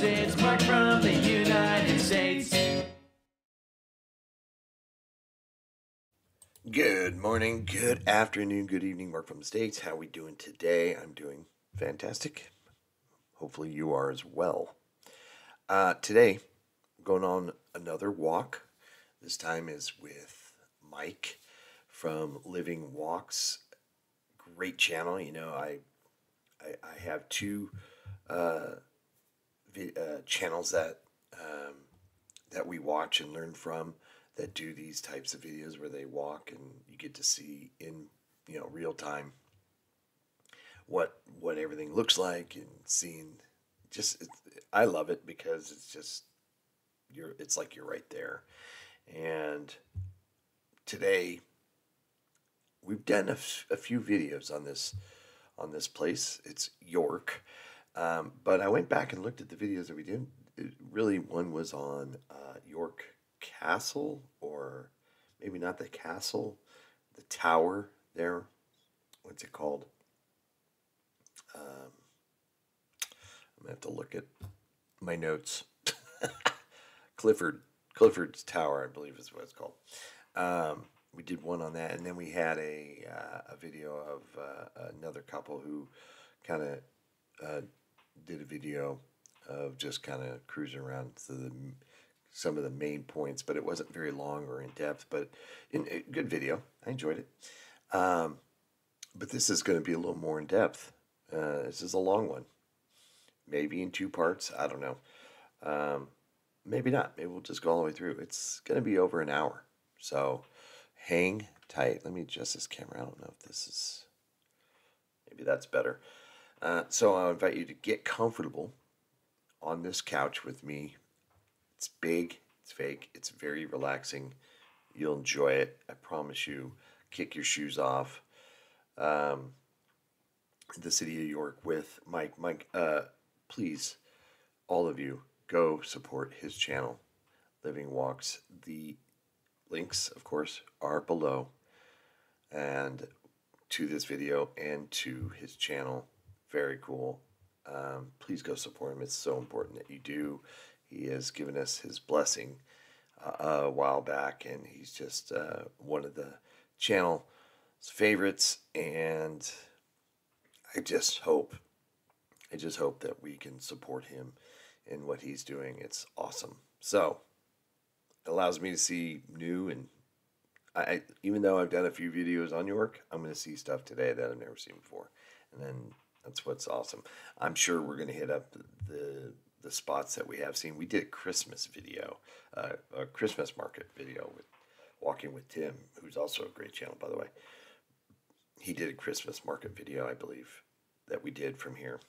Cause it's Mark from the United States. Good morning, good afternoon, good evening, Mark from the States. How we doing today? I'm doing fantastic. Hopefully you are as well. Uh, today, going on another walk. This time is with Mike from Living Walks. Great channel. You know, I I, I have two uh, uh, channels that um, that we watch and learn from that do these types of videos where they walk and you get to see in you know real time what what everything looks like and seeing just I love it because it's just you're it's like you're right there. And today we've done a few videos on this on this place. It's York um, but I went back and looked at the videos that we did it, really one was on uh, York Castle or maybe not the castle the tower there what's it called um, I'm gonna have to look at my notes. Clifford, Clifford's Tower, I believe is what it's called. Um, we did one on that, and then we had a uh, a video of uh, another couple who kind of uh, did a video of just kind of cruising around to the some of the main points, but it wasn't very long or in depth. But in, a good video, I enjoyed it. Um, but this is going to be a little more in depth. Uh, this is a long one, maybe in two parts. I don't know. Um, maybe not. Maybe we'll just go all the way through. It's going to be over an hour. So hang tight. Let me adjust this camera. I don't know if this is. Maybe that's better. Uh, so I'll invite you to get comfortable on this couch with me. It's big, it's fake, it's very relaxing. You'll enjoy it. I promise you. Kick your shoes off. Um, the city of York with Mike. Mike, uh, please, all of you, go support his channel, Living Walks. The links, of course, are below, and to this video and to his channel. Very cool. Um, please go support him. It's so important that you do. He has given us his blessing uh, a while back, and he's just uh, one of the channel's favorites. And I just hope, I just hope that we can support him in what he's doing. It's awesome. So it allows me to see new and I even though I've done a few videos on York, I'm going to see stuff today that I've never seen before, and then that's what's awesome. I'm sure we're going to hit up the, the spots that we have seen. We did a Christmas video, uh, a Christmas market video with Walking with Tim, who's also a great channel by the way. He did a Christmas market video, I believe, that we did from here,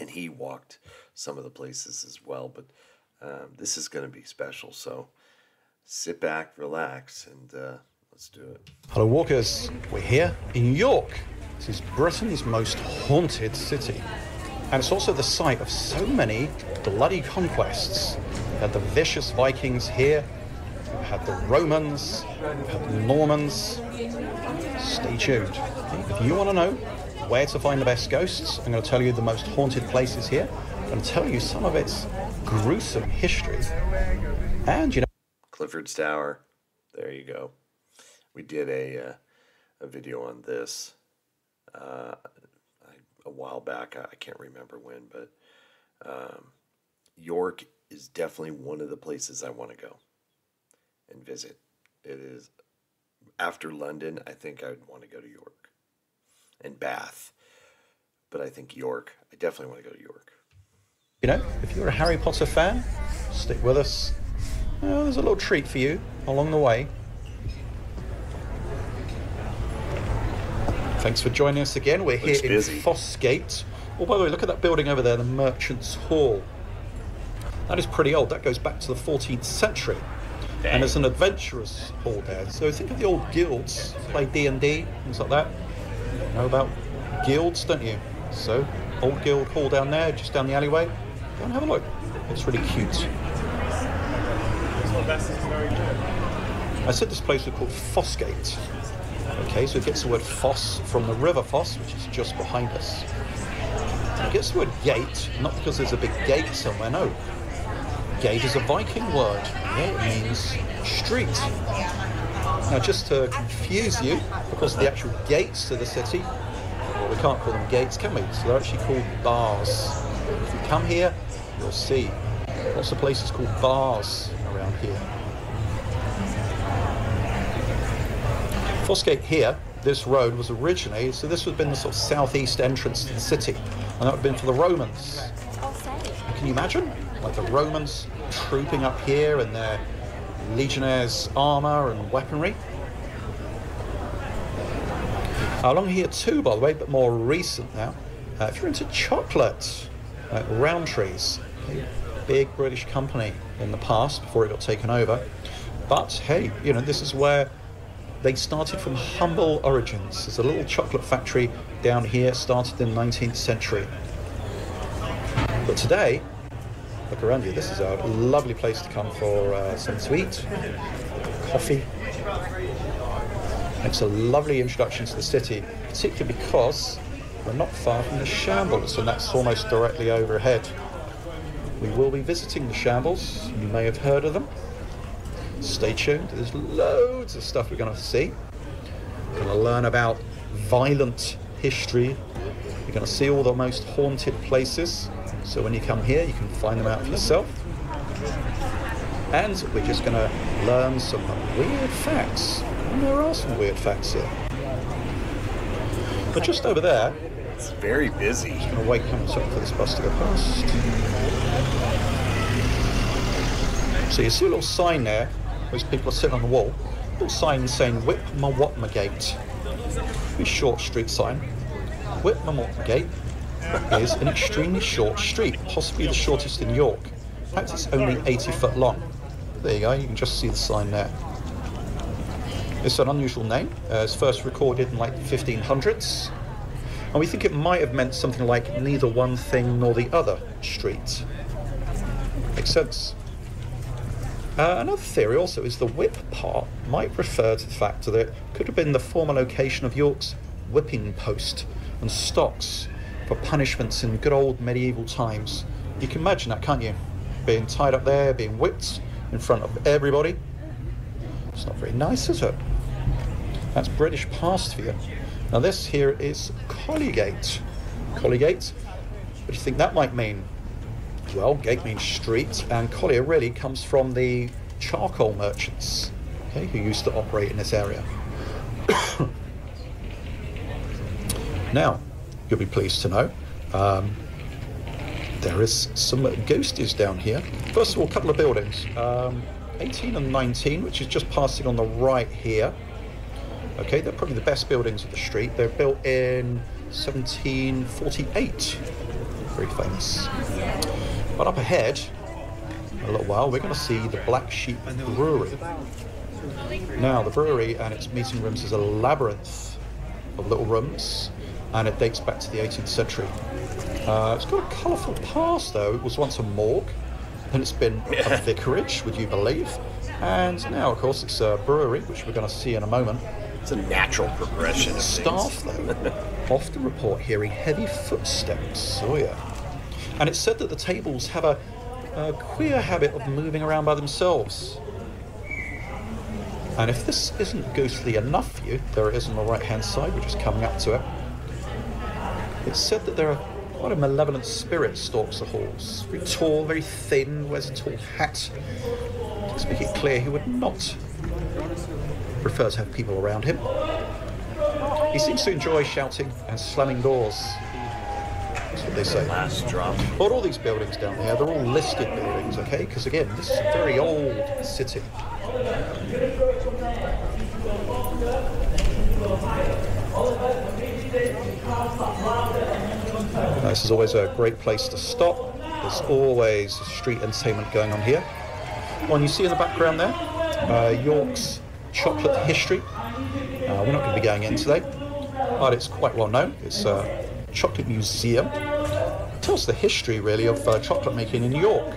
and he walked some of the places as well. But um, this is going to be special, so sit back, relax, and uh, let's do it. Hello, walkers. We're here in York. This is Britain's most haunted city. And it's also the site of so many bloody conquests. We had the vicious Vikings here, we had the Romans, we had the Normans. Stay tuned. If you want to know where to find the best ghosts, I'm going to tell you the most haunted places here. To tell you some of its gruesome history. And, you know, Clifford's Tower. There you go. We did a uh, a video on this uh, I, a while back. I, I can't remember when, but um, York is definitely one of the places I want to go and visit. It is after London. I think I'd want to go to York and Bath, but I think York. I definitely want to go to York. You know, if you're a Harry Potter fan, stick with us. There's a little treat for you along the way. Thanks for joining us again. We're here Looks in busy. Fossgate. Oh, by the way, look at that building over there, the Merchants Hall. That is pretty old. That goes back to the 14th century. And there's an adventurous hall there. So think of the old guilds, play D&D, things like that. Know about guilds, don't you? So, old guild hall down there, just down the alleyway. Go and have a look. It's really cute. I said this place was called Fossgate. Okay, so it gets the word Foss from the River Foss, which is just behind us. It gets the word gate, not because there's a big gate somewhere, no. Gate is a Viking word. Yeah, it means street. Now, just to confuse you, because the actual gates to the city, we can't call them gates, can we? So they're actually called bars. If you come here, you'll see lots of places called bars around here. Fossgate here, this road was originally, so this would have been the sort of southeast entrance to the city, and that would have been for the Romans. Can you imagine? Like the Romans trooping up here in their legionnaires' armour and weaponry. Along here too, by the way, but more recent now. Uh, if you're into chocolate, like Rowntree's, a big British company in the past before it got taken over. But hey, you know, this is where they started from humble origins. There's a little chocolate factory down here, started in the 19th century. But today, look around you, this is a lovely place to come for uh, to eat, coffee. It's a lovely introduction to the city, particularly because we're not far from the Shambles, and that's almost directly overhead. We will be visiting the Shambles. You may have heard of them. Stay tuned. There's loads of stuff we're going to see. We're going to learn about violent history. You're going to see all the most haunted places. So when you come here, you can find them out for yourself. And we're just going to learn some weird facts. And there are some weird facts here. But just over there, It's very busy. I'm going to wait a second for this bus to go past. So you see a little sign there, those people are sitting on the wall. Little sign saying Whip My Watma Gate. A short street sign. Whip-Ma-Whop-Ma-Gate is an extremely short street, possibly the shortest in York. In fact, it's only 80 foot long. There you go, you can just see the sign there. It's an unusual name. Uh, it's first recorded in like the 1500s. And we think it might have meant something like neither one thing nor the other street. Makes sense. Uh, another theory also is the whip part might refer to the fact that it could have been the former location of York's whipping post and stocks for punishments in good old medieval times. You can imagine that, can't you? Being tied up there, being whipped in front of everybody. It's not very nice, is it? That's British past for you. Now this here is Colliergate. Colliergate. What do you think that might mean? Well, gate means street, and collier really comes from the charcoal merchants, okay, who used to operate in this area. now, you'll be pleased to know um, there is some ghosties down here. First of all, a couple of buildings. Um, 18 and 19, which is just passing on the right here. Okay, they're probably the best buildings of the street. They're built in 1748. Very famous. But up ahead, a little while, we're going to see the Black Sheep Brewery. Now, the brewery and its meeting rooms is a labyrinth of little rooms, and it dates back to the 18th century. Uh, it's got a colourful past, though. It was once a morgue, then it's been a vicarage, would you believe? And now, of course, it's a brewery, which we're going to see in a moment. It's a natural progression of Staff, though, often report hearing heavy footsteps. Oh, yeah. And it's said that the tables have a, a queer habit of moving around by themselves. And if this isn't ghostly enough for you, there it is on the right hand side, we're just coming up to it. It's said that there are quite a malevolent spirit stalks the halls. Very tall, very thin, wears a tall hat. Let's make it clear he would not prefer to have people around him. He seems to enjoy shouting and slamming doors. What they say. Last drop. But all these buildings down here, they're all listed buildings, okay? Because again, this is a very old city. Now, This is always a great place to stop. There's always street entertainment going on here. One you see in the background there, uh, York's chocolate history. Uh, we're not going to be going in today, but it's quite well known. It's a chocolate museum. Tells the history really of uh, chocolate making in New York,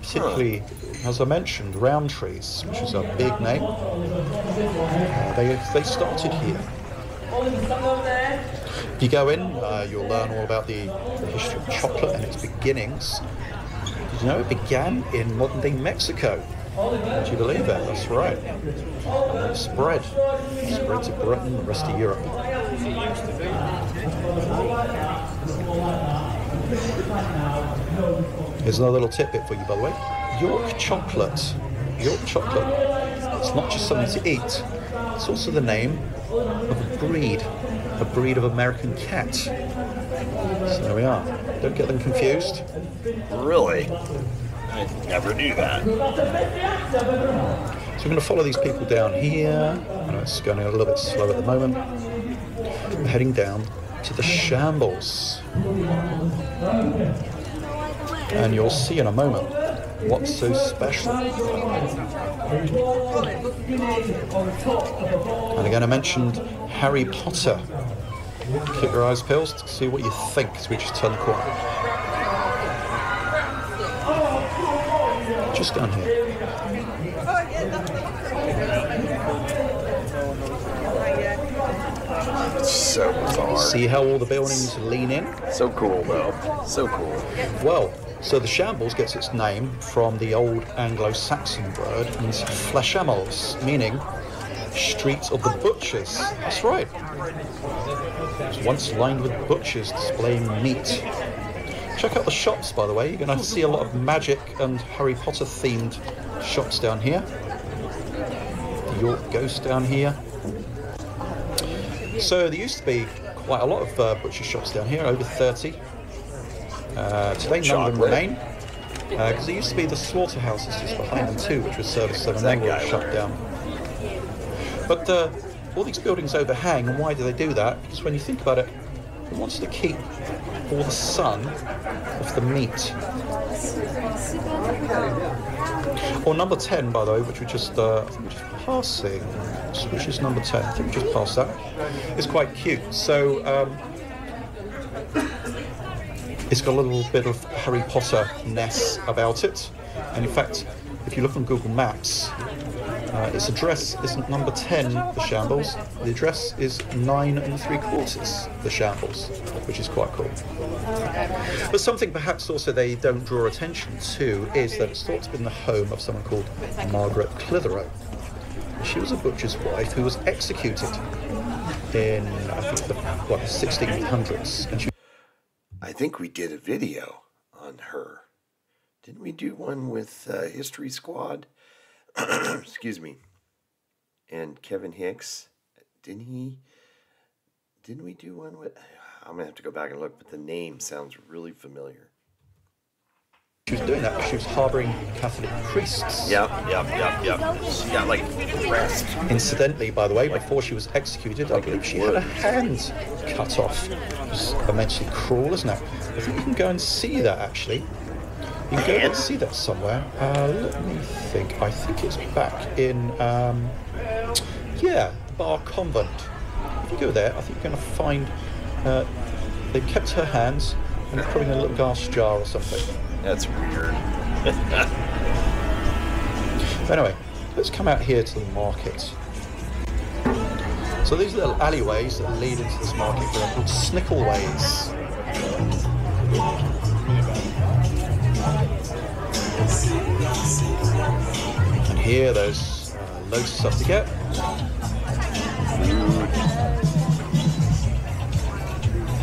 particularly, as I mentioned, Rowntree's, which is a big name. Uh, they, they started here. If you go in, uh, you'll learn all about the, the history of chocolate and its beginnings. Did you know it began in modern day Mexico? Would you believe that? That's right. And it spread. It spread to Britain and the rest of Europe. Here's another little tidbit for you, by the way. York chocolate. York chocolate. It's not just something to eat. It's also the name of a breed, a breed of American cat. So there we are. Don't get them confused. Really? I never knew that. So we're going to follow these people down here. I know it's going a little bit slow at the moment. We're heading down to the shambles. And you'll see in a moment what's so special. And again, I mentioned Harry Potter. Keep your eyes peeled to see what you think as we just turn the corner. Just down here. So See how all the buildings lean in? So cool, though. So cool. Well, so the shambles gets its name from the old Anglo-Saxon word means fleshammels, meaning streets of the butchers. That's right. It was once lined with butchers displaying meat. Check out the shops, by the way. You're going to see a lot of magic and Harry Potter themed shops down here. The York Ghost down here. So there used to be quite a lot of uh, butcher shops down here, over 30. Uh, today none of them remain. Because there used to be the slaughterhouses just behind them too, which was service and that were shut down. But uh, all these buildings overhang, and why do they do that? Because when you think about it, it wants to keep all the sun off the meat. Or number 10, by the way, which we just, uh, I think we're just passing, which is number 10, I think we just passed that. It's quite cute. So, um, it's got a little bit of Harry Potter ness about it. And in fact, if you look on Google Maps, uh, its address isn't number 10, the shambles. The address is 9 and 3 quarters, the shambles, which is quite cool. But something perhaps also they don't draw attention to is that it's thought to been the home of someone called Margaret Clitherow. She was a butcher's wife who was executed in, I think, the what, 1600s. And she I think we did a video on her. Didn't we do one with uh, History Squad? Excuse me. And Kevin Hicks. Didn't he? Didn't we do one with? I'm gonna have to go back and look, but the name sounds really familiar. She was doing that because she was harbouring Catholic priests. Yep, yep, yep, yep. She got like arrested. Incidentally, by the way, before she was executed, I believe she had a hand cut off. It was immensely cruel, isn't it? I think you can go and see that actually. You can go and see that somewhere. Uh, let me think. I think it's back in, um, yeah, Bar Convent. If you go there, I think you're going to find uh, they've kept her hands and probably in a little glass jar or something. That's weird. But anyway, let's come out here to the market. So these little alleyways that lead into this market are called snickelways. And here there's uh, loads of stuff to get.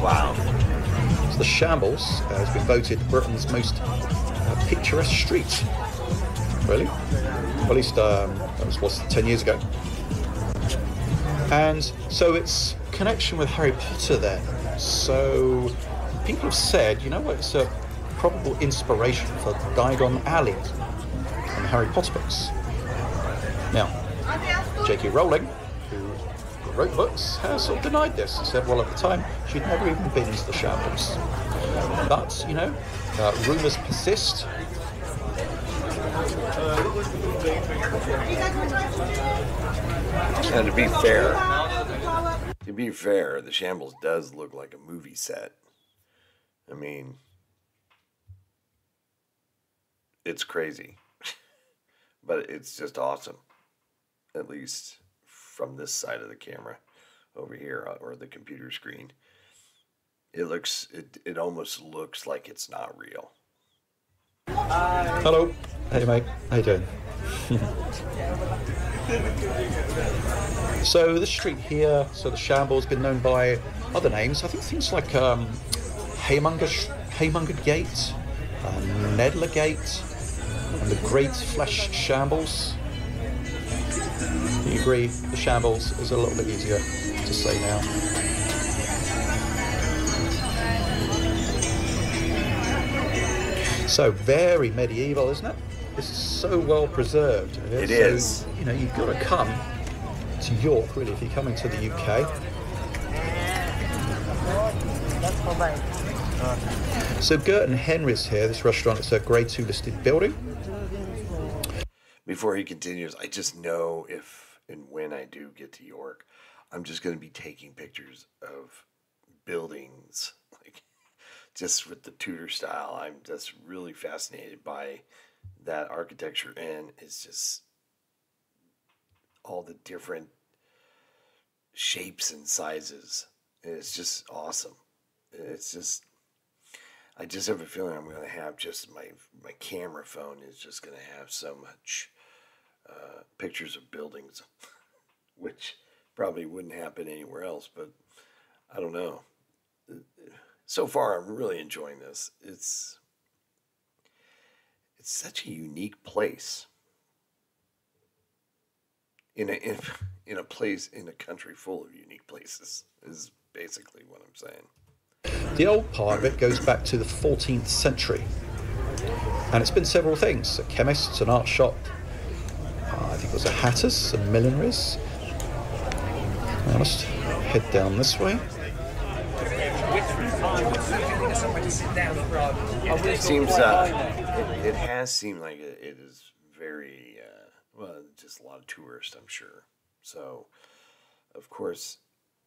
Wow. The Shambles uh, has been voted Britain's most uh, picturesque street. Really? Well, at least um, that was what, 10 years ago. And so it's connection with Harry Potter then. So people have said, you know what, it's a probable inspiration for Diagon Alley in Harry Potter books. Now, J.K. Rowling, books, has sort of denied this and said, well, at the time, she'd never even been to the shambles. But, you know, uh, rumours persist. And to be fair, to be fair, the shambles does look like a movie set. I mean, it's crazy, but it's just awesome. At least from this side of the camera over here uh, or the computer screen. It looks it, it almost looks like it's not real. Hello. Hey, mate. How you doing? so this street here, so the Shambles, been known by other names. I think things like um, Haymonger, Haymonger Gate, uh, Nedler Gate, and the Great Flesh Shambles. You agree? The Shambles is a little bit easier to say now. So very medieval, isn't it? This is so well preserved. It so, is. You know, you've got to come to York, really, if you're coming to the UK. So Gert and Henry's here. This restaurant is a Grade Two listed building. Before he continues, I just know if and when I do get to York, I'm just going to be taking pictures of buildings, like just with the Tudor style. I'm just really fascinated by that architecture, and it's just all the different shapes and sizes. It's just awesome. It's just I just have a feeling I'm going to have just my my camera phone is just going to have so much uh, pictures of buildings, which probably wouldn't happen anywhere else. But I don't know. So far, I'm really enjoying this. It's it's such a unique place in a in, in a place in a country full of unique places. Is basically what I'm saying. The old part of it goes back to the 14th century, and it's been several things: a chemist, an art shop. Uh, I think it was a hatter's, some millineries. Now let's head down this way. It seems uh, it, it has seemed like it, it is very uh, well, just a lot of tourists, I'm sure. So, of course,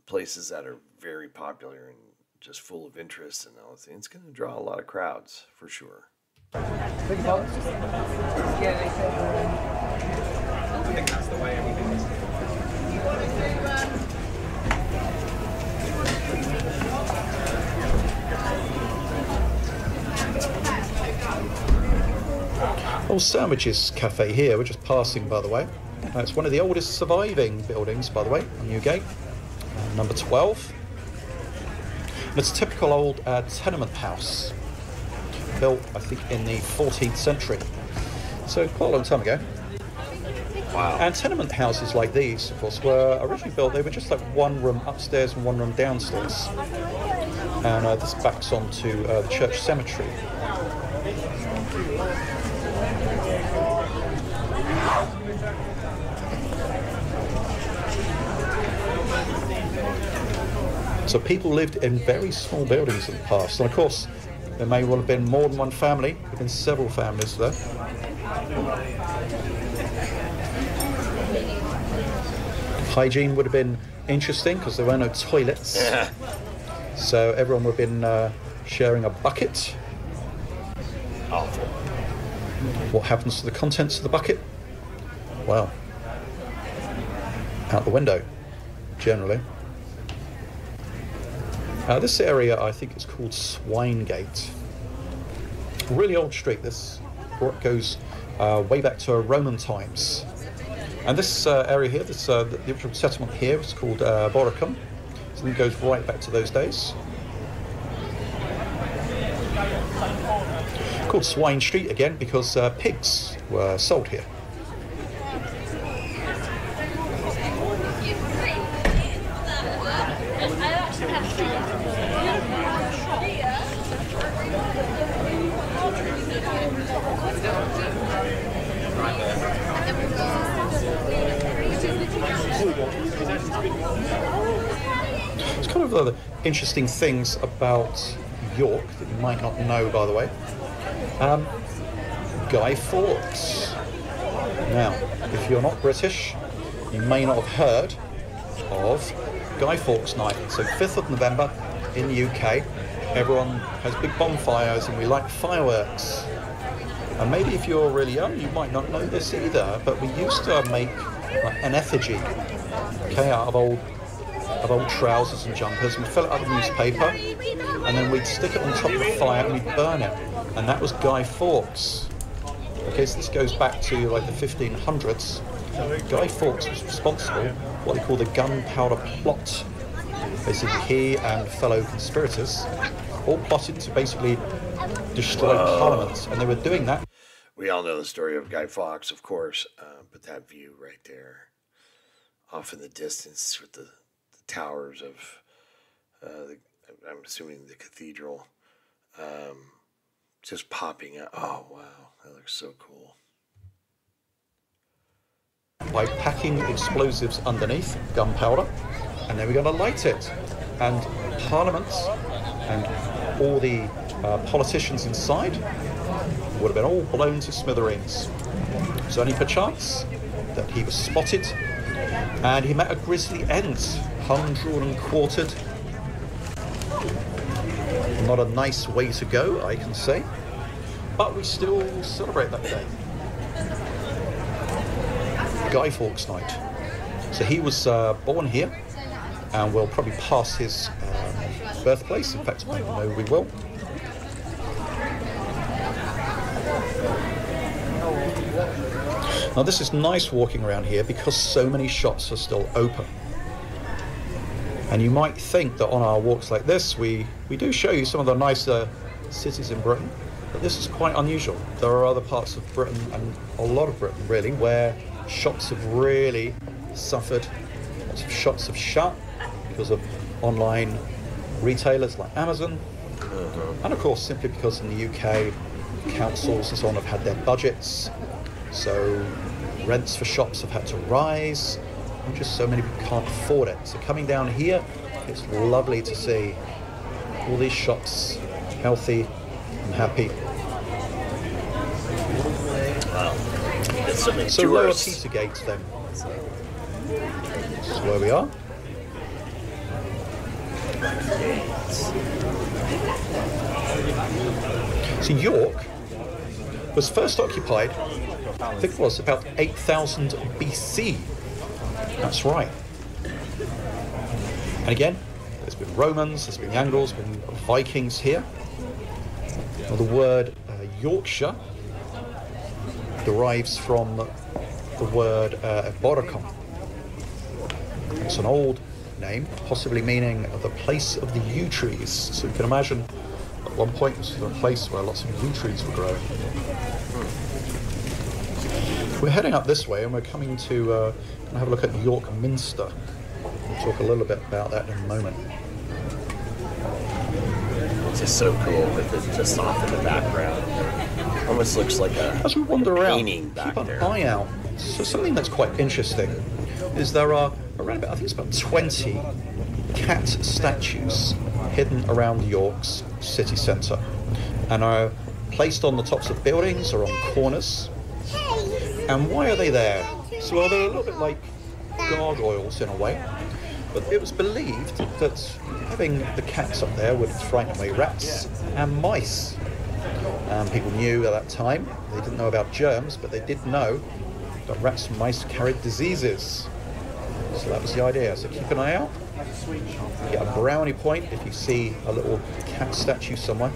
places that are very popular and just full of interest and all those things, it's going to draw a lot of crowds for sure. Old Sandwiches Cafe here, we're just passing by the way. Uh, it's one of the oldest surviving buildings, by the way, on Newgate, uh, number 12. And it's a typical old uh, tenement house, built, I think, in the 14th century. So, quite a long time ago. Wow. And tenement houses like these, of course, were originally built, they were just like one room upstairs and one room downstairs. And uh, this backs onto uh, the church cemetery. So people lived in very small buildings in the past. And of course, there may well have been more than one family, there have been several families there. Hygiene would have been interesting because there were no toilets. So everyone would have been uh, sharing a bucket. Awful. What happens to the contents of the bucket? Well, out the window, generally. Uh, this area, I think, is called Swinegate. Really old street. This goes uh, way back to Roman times. And this uh, area here, this uh, the, original settlement here, was called uh. So it goes right back to those days. Called Swine Street again because uh, pigs were sold here. It's kind of the interesting things about York that you might not know, by the way. Um, Guy Fawkes. Now, if you're not British, you may not have heard of Guy Fawkes Night. So, 5th of November in the UK, everyone has big bonfires and we light fireworks. And maybe if you're really young, you might not know this either, but we used to make like, an effigy, okay, out of old of old trousers and jumpers. and we'd fill it up with newspaper, and then we'd stick it on top of the fire and we'd burn it. And that was Guy Fawkes. Okay, so this goes back to like the 1500s. Guy Fawkes was responsible for what they call the gunpowder plot. Basically, he and fellow conspirators all plotted to basically destroy Parliament, and they were doing that We all know the story of Guy Fawkes, of course, uh, but that view right there, off in the distance with the towers of, uh, the, I'm assuming the cathedral, um, just popping out. Oh, wow, that looks so cool. by packing explosives underneath, gunpowder, and then we're going to light it. And Parliament and all the uh, politicians inside would have been all blown to smithereens. So only perchance that he was spotted and he met a grisly end, hung, drawn and quartered. Not a nice way to go, I can say. But we still celebrate that day. Guy Fawkes Night. So he was uh, born here, and we'll probably pass his um, birthplace. In fact, I know we will. Now, this is nice walking around here because so many shops are still open. And you might think that on our walks like this, we, we do show you some of the nicer cities in Britain, but this is quite unusual. There are other parts of Britain, and a lot of Britain really, where shops have really suffered. Lots of shops have shut because of online retailers like Amazon. Uh-huh. And of course, simply because in the UK, councils and so on have had their budgets. So rents for shops have had to rise. And just so many people can't afford it. So coming down here, it's lovely to see all these shops healthy and happy. So So lower tourists. Petergate then. This is where we are. So York was first occupied, I think it was about 8000 BC. That's right. And again, there's been Romans, there's been the Angles, been Vikings here. Now the word uh, Yorkshire derives from the word uh. It's an old name, possibly meaning the place of the yew trees. So you can imagine at one point this was a place where lots of yew trees were growing. We're heading up this way and we're coming to uh, have a look at York Minster. We'll talk a little bit about that in a moment. It's just so cool with it just off in the background. Almost looks like a As we wander around, keep an there. eye out. So something that's quite interesting is there are around about I think it's about 20 cat statues hidden around York's city centre and are placed on the tops of buildings or on corners. And why are they there? So well, they're a little bit like gargoyles in a way. But it was believed that having the cats up there would frighten away rats and mice. And people knew at that time, they didn't know about germs, but they did know that rats and mice carried diseases. So that was the idea. So keep an eye out. Get a brownie point if you see a little cat statue somewhere.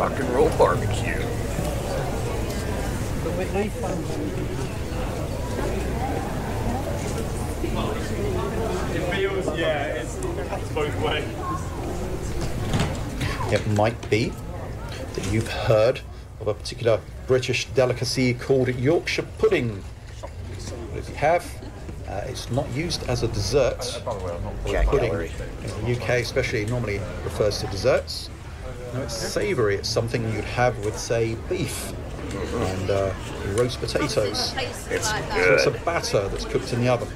rock and roll barbecue. It feels, yeah, it's, it's both ways. It might be that you've heard of a particular British delicacy called Yorkshire pudding. But if you have, uh, it's not used as a dessert. Cat pudding gallery. in the UK, especially, normally refers to desserts. No, it's savoury. It's something you'd have with, say, beef and uh, roast potatoes. It's So it's a batter that's cooked in the oven.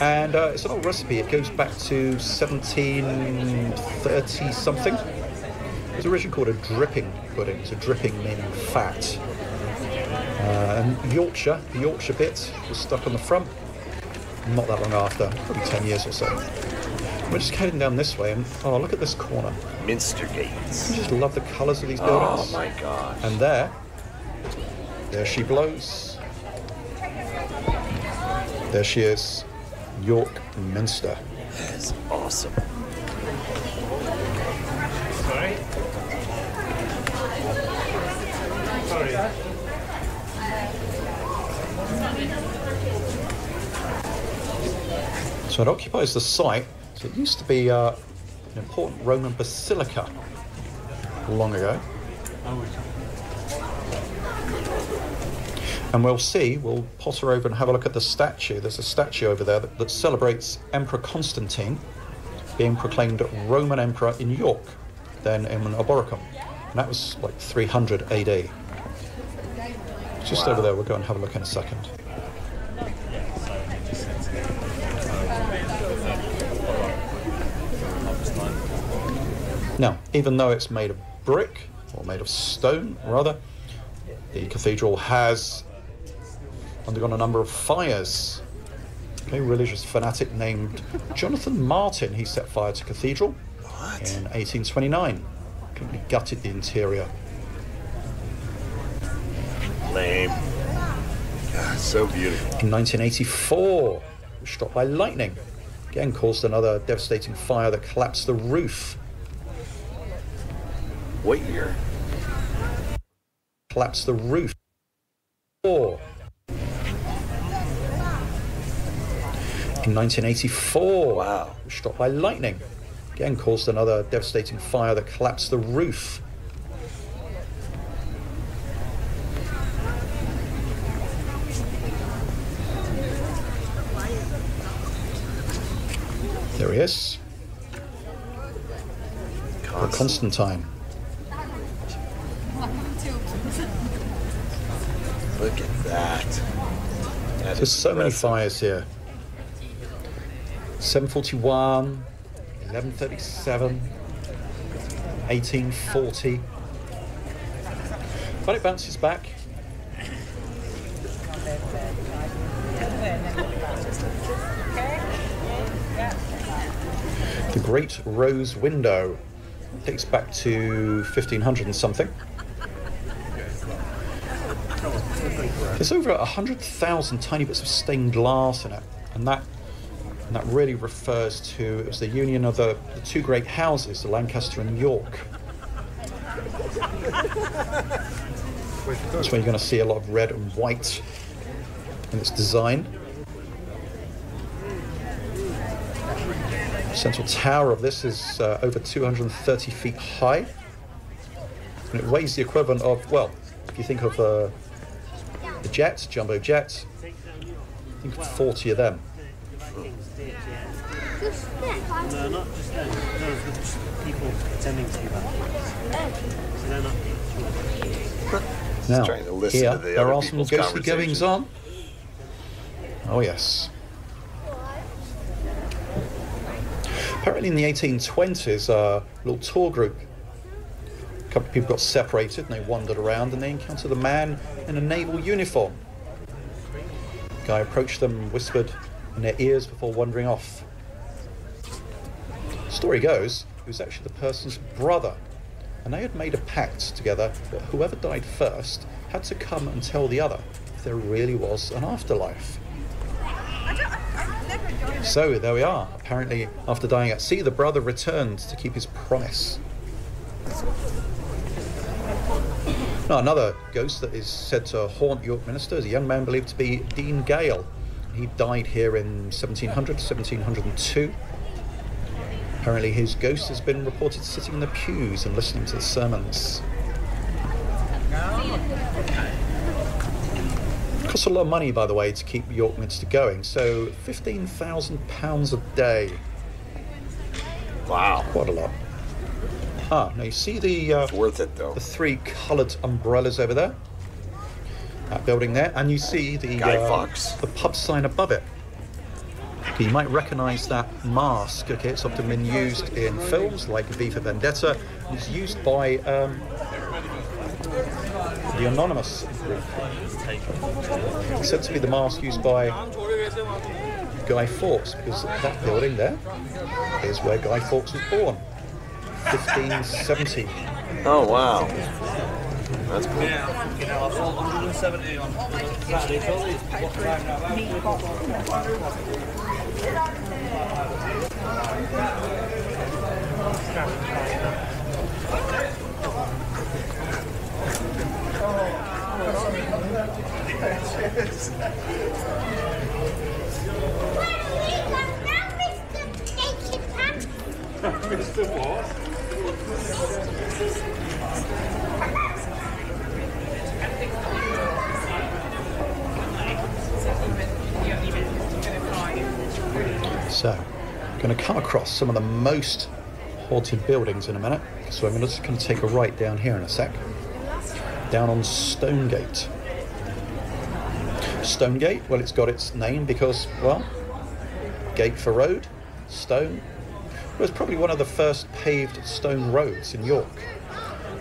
And uh, it's an old recipe. It goes back to 1730 something. It was originally called a dripping pudding. So dripping meaning fat. Uh, and Yorkshire, the Yorkshire bit, was stuck on the front. Not that long after, probably 10 years or so. We're just heading down this way, and oh, look at this corner. Minster Gates. I just love the colours of these buildings. Oh buildings. my gosh. And there, there she blows. There she is, York Minster. That is awesome. Sorry? Sorry. So it occupies the site. So it used to be uh, an important Roman basilica long ago. And we'll see, we'll potter over and have a look at the statue. There's a statue over there that, that celebrates Emperor Constantine being proclaimed Roman Emperor in York, then in Eboracum. And that was like 300 AD. Just over there, we'll go and have a look in a second. Now, even though it's made of brick, or made of stone rather, the cathedral has undergone a number of fires. A religious fanatic named Jonathan Martin, he set fire to cathedral in 1829. Completely gutted the interior. Lame. God, so beautiful. In 1984, was struck by lightning. Again, caused another devastating fire that collapsed the roof. What year? Collapsed the roof. Four. In 1984, Wow. was struck by lightning. Again, caused another devastating fire that collapsed the roof. There he is, Constant. Constantine. Look at that. That There's so many fires here. 741, 1137, 1840. But it bounces back. The Great Rose Window dates back to 1500 and something. There's over 100,000 tiny bits of stained glass in it, and that and that really refers to was the union of the, the two great houses, the Lancaster and York. That's where you're going to see a lot of red and white in its design. The central tower of this is uh, over 230 feet high, and it weighs the equivalent of well, if you think of uh, the jets, jumbo jets, think of 40 of them. No, not just them. No, the just people pretending to be that. So they're not. Now, trying to listen here to the there are some ghostly goings on. Oh yes. Apparently, in the 1820s, a uh, little tour group, a couple of people got separated and they wandered around and they encountered a man in a naval uniform. The guy approached them, whispered in their ears before wandering off. Story goes, he was actually the person's brother, and they had made a pact together that whoever died first had to come and tell the other if there really was an afterlife. So there we are. Apparently, after dying at sea, the brother returned to keep his promise. Now, another ghost that is said to haunt York Minster is a young man believed to be Dean Gale. He died here in 1700, 1702. Apparently, his ghost has been reported sitting in the pews and listening to the sermons. Costs a lot of money, by the way, to keep York Minster going. So, £15,000 a day. Wow. Quite a lot. Ah, now you see the uh, Worth it though. the three coloured umbrellas over there. That building there, and you see the Guy uh, Fawkes. the pub sign above it. You might recognise that mask. Okay, it's often been used in films like V for Vendetta. It's used by um, the Anonymous group. It's said to be the mask used by Guy Fawkes because that building there is where Guy Fawkes was born. 1570. Oh wow. That's cool. Yeah, you know, I sold 170 on Saturday. So what time now? Mr. What? So, I'm going to come across some of the most haunted buildings in a minute. So I'm just going to take a right down here in a sec. Down on Stonegate. Stonegate, well, it's got its name because, well, gate for road, stone. It was probably one of the first paved stone roads in York.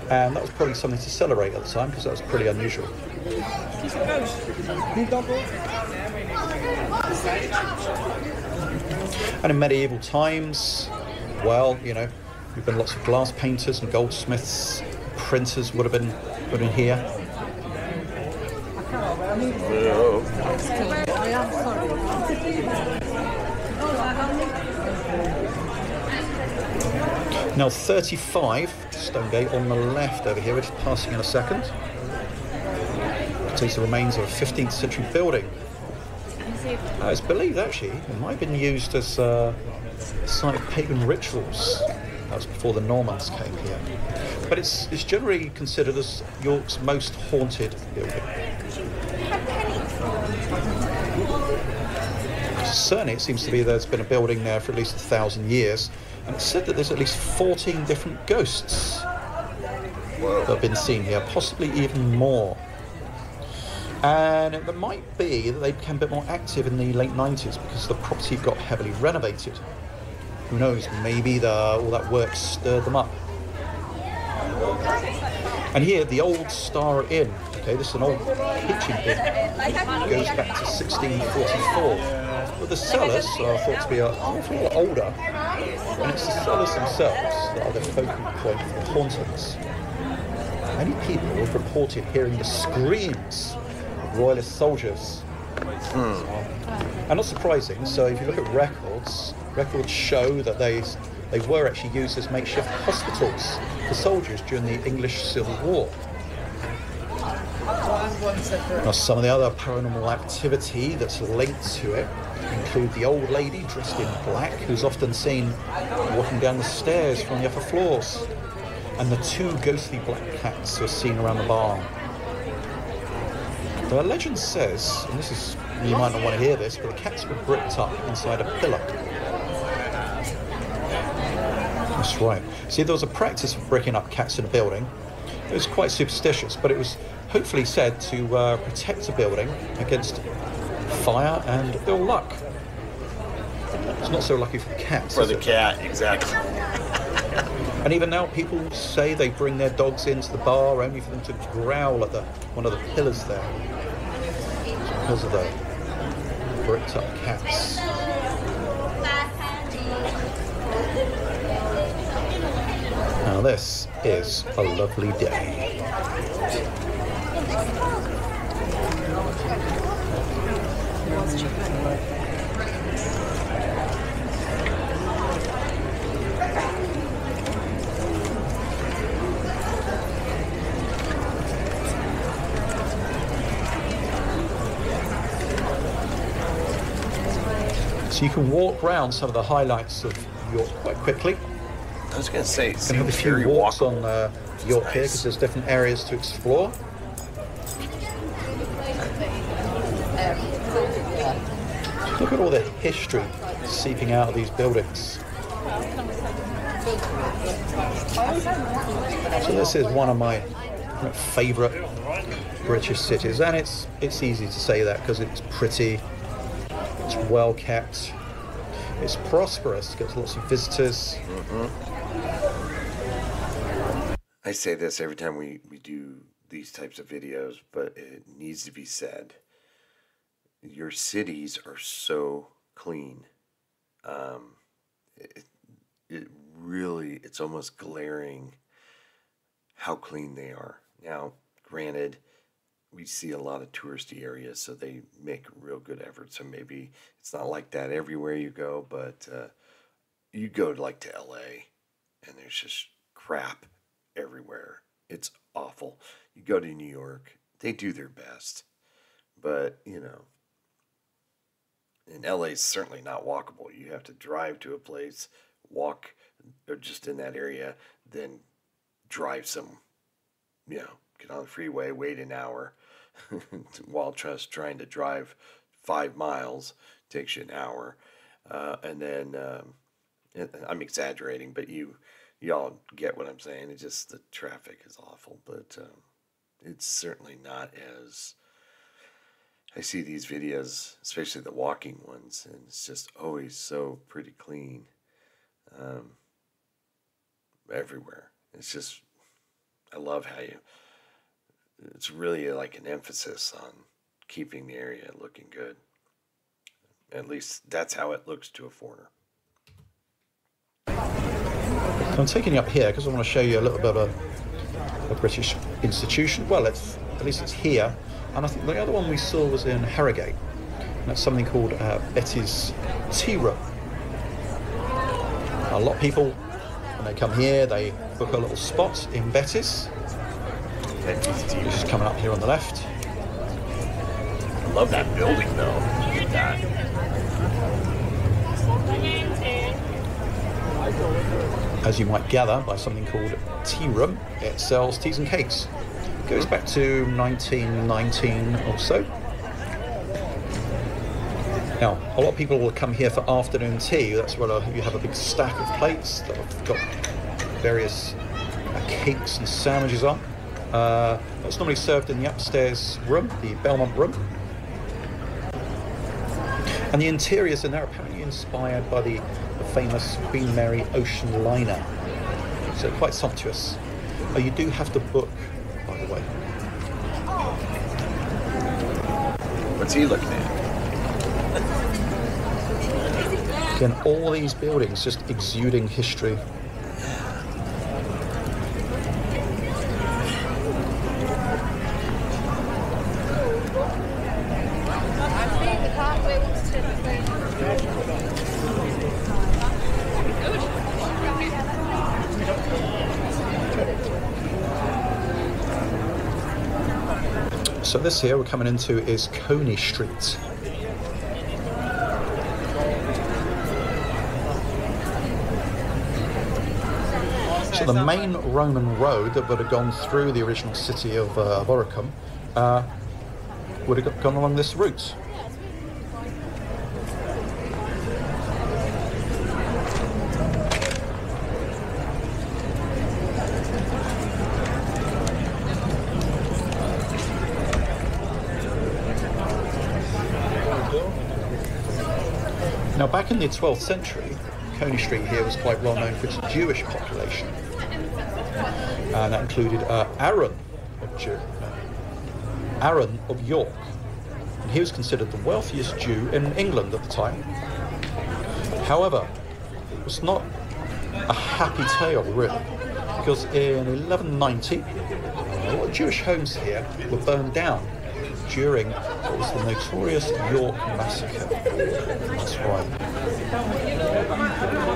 And that was probably something to celebrate at the time because that was pretty unusual. And in medieval times, well, you know, we've been lots of glass painters and goldsmiths, printers would have been would have been here. Now 35 Stonegate on the left over here, which is passing in a second. Contains the remains of a 15th century building. Uh, it's believed actually it might have been used as a site of pagan rituals. That was before the Normans came here. But it's, it's generally considered as York's most haunted building. Certainly, it seems to be there's been a building there for at least a thousand years, and it's said that there's at least 14 different ghosts that have been seen here, possibly even more. And it might be that they became a bit more active in the late 90s because the property got heavily renovated. Who knows, maybe the, all that work stirred them up. And here, the old Star Inn. Okay, this is an old kitchen inn. It goes back to 1644. But the cellars are thought to be a awful lot older, and it's the cellars themselves that are the focal point for hauntings. Many people have reported hearing the screams royalist soldiers. And not surprising, so if you look at records, records show that they they were actually used as makeshift hospitals for soldiers during the English Civil War. Now, some of the other paranormal activity that's linked to it include the old lady dressed in black, who's often seen walking down the stairs from the upper floors, and the two ghostly black cats who are seen around the barn. The legend says, and this is you might not want to hear this, but the cats were bricked up inside a pillar. That's right. See, there was a practice of bricking up cats in a building. It was quite superstitious, but it was hopefully said to uh, protect a building against fire and ill luck. It's not so lucky for the cats. For the it? cat, exactly. And even now, people say they bring their dogs into the bar only for them to growl at the one of the pillars there because of the bricked up cats. Now this is a lovely day. So you can walk round some of the highlights of York quite quickly. I was gonna say, it Going to have a few walks walkable. on uh, York here because there's different areas to explore. Look at all the history seeping out of these buildings. So this is one of my favourite British cities, and it's it's easy to say that because it's pretty, it's well kept, it's prosperous, gets lots of visitors. I say this every time we, we do these types of videos, but it needs to be said. Your cities are so clean. Um, it, it really, it's almost glaring how clean they are. Now, granted, we see a lot of touristy areas, so they make real good efforts. So maybe it's not like that everywhere you go, but uh, you go to like to LA and there's just crap everywhere. It's awful. You go to New York, they do their best. But, you know, and LA is certainly not walkable. You have to drive to a place, walk or just in that area, then drive some, you know, on the freeway, wait an hour while just trying to drive five miles takes you an hour. Uh, and then um, I'm exaggerating, but you y'all get what I'm saying. It's just the traffic is awful, but um, it's certainly not as I see these videos, especially the walking ones, and it's just always so pretty clean um, everywhere. It's just, I love how you, it's really like an emphasis on keeping the area looking good. At least that's how it looks to a foreigner. I'm taking you up here because I want to show you a little bit of a, a British institution. Well, it's at least it's here, and I think the other one we saw was in Harrogate. And that's something called uh, Betty's Tea Room. A lot of people, when they come here, they book a little spot in Betty's, is coming up here on the left. I love that building though. Look at that. as you might gather, by something called Tea Room. It sells teas and cakes. Goes back to 1919 or so. Now, a lot of people will come here for afternoon tea. That's where you have a big stack of plates that have got various cakes and sandwiches on. Uh, that's normally served in the upstairs room, the Belmont room. And the interiors in there are apparently inspired by the, the famous Queen Mary ocean liner. So quite sumptuous. Uh, you do have to book, by the way. What's he looking at? Again, all these buildings just exuding history. Here we're coming into is Coney Street. So the main Roman road that would have gone through the original city of uh, Eboracum uh, would have gone along this route. In the 12th century, Coney Street here was quite well known for its Jewish population. And that included uh, Aaron of Jew, uh, Aaron of York. And he was considered the wealthiest Jew in England at the time. However, it was not a happy tale, really, because in 1190, a lot of Jewish homes here were burned down during what was the notorious York Massacre. That's right.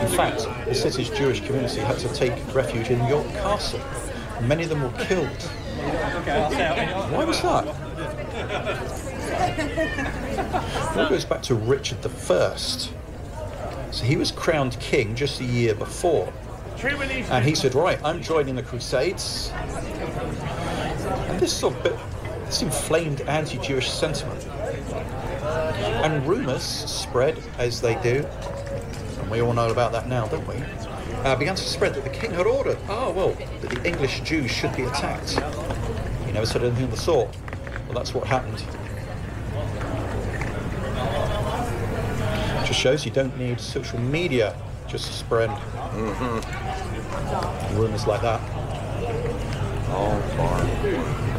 In fact, the city's Jewish community had to take refuge in York Castle. Many of them were killed. Why was that? It goes back to Richard I. So he was crowned king just a year before. And he said, right, I'm joining the Crusades. And this sort of bit, this inflamed anti-Jewish sentiment. And rumours spread, as they do, and we all know about that now, don't we? Uh, began to spread that the king had ordered, oh, well, that the English Jews should be attacked. He never said anything of the sort. Well, that's what happened. Just shows you don't need social media just to spread rumours like that. Oh, far.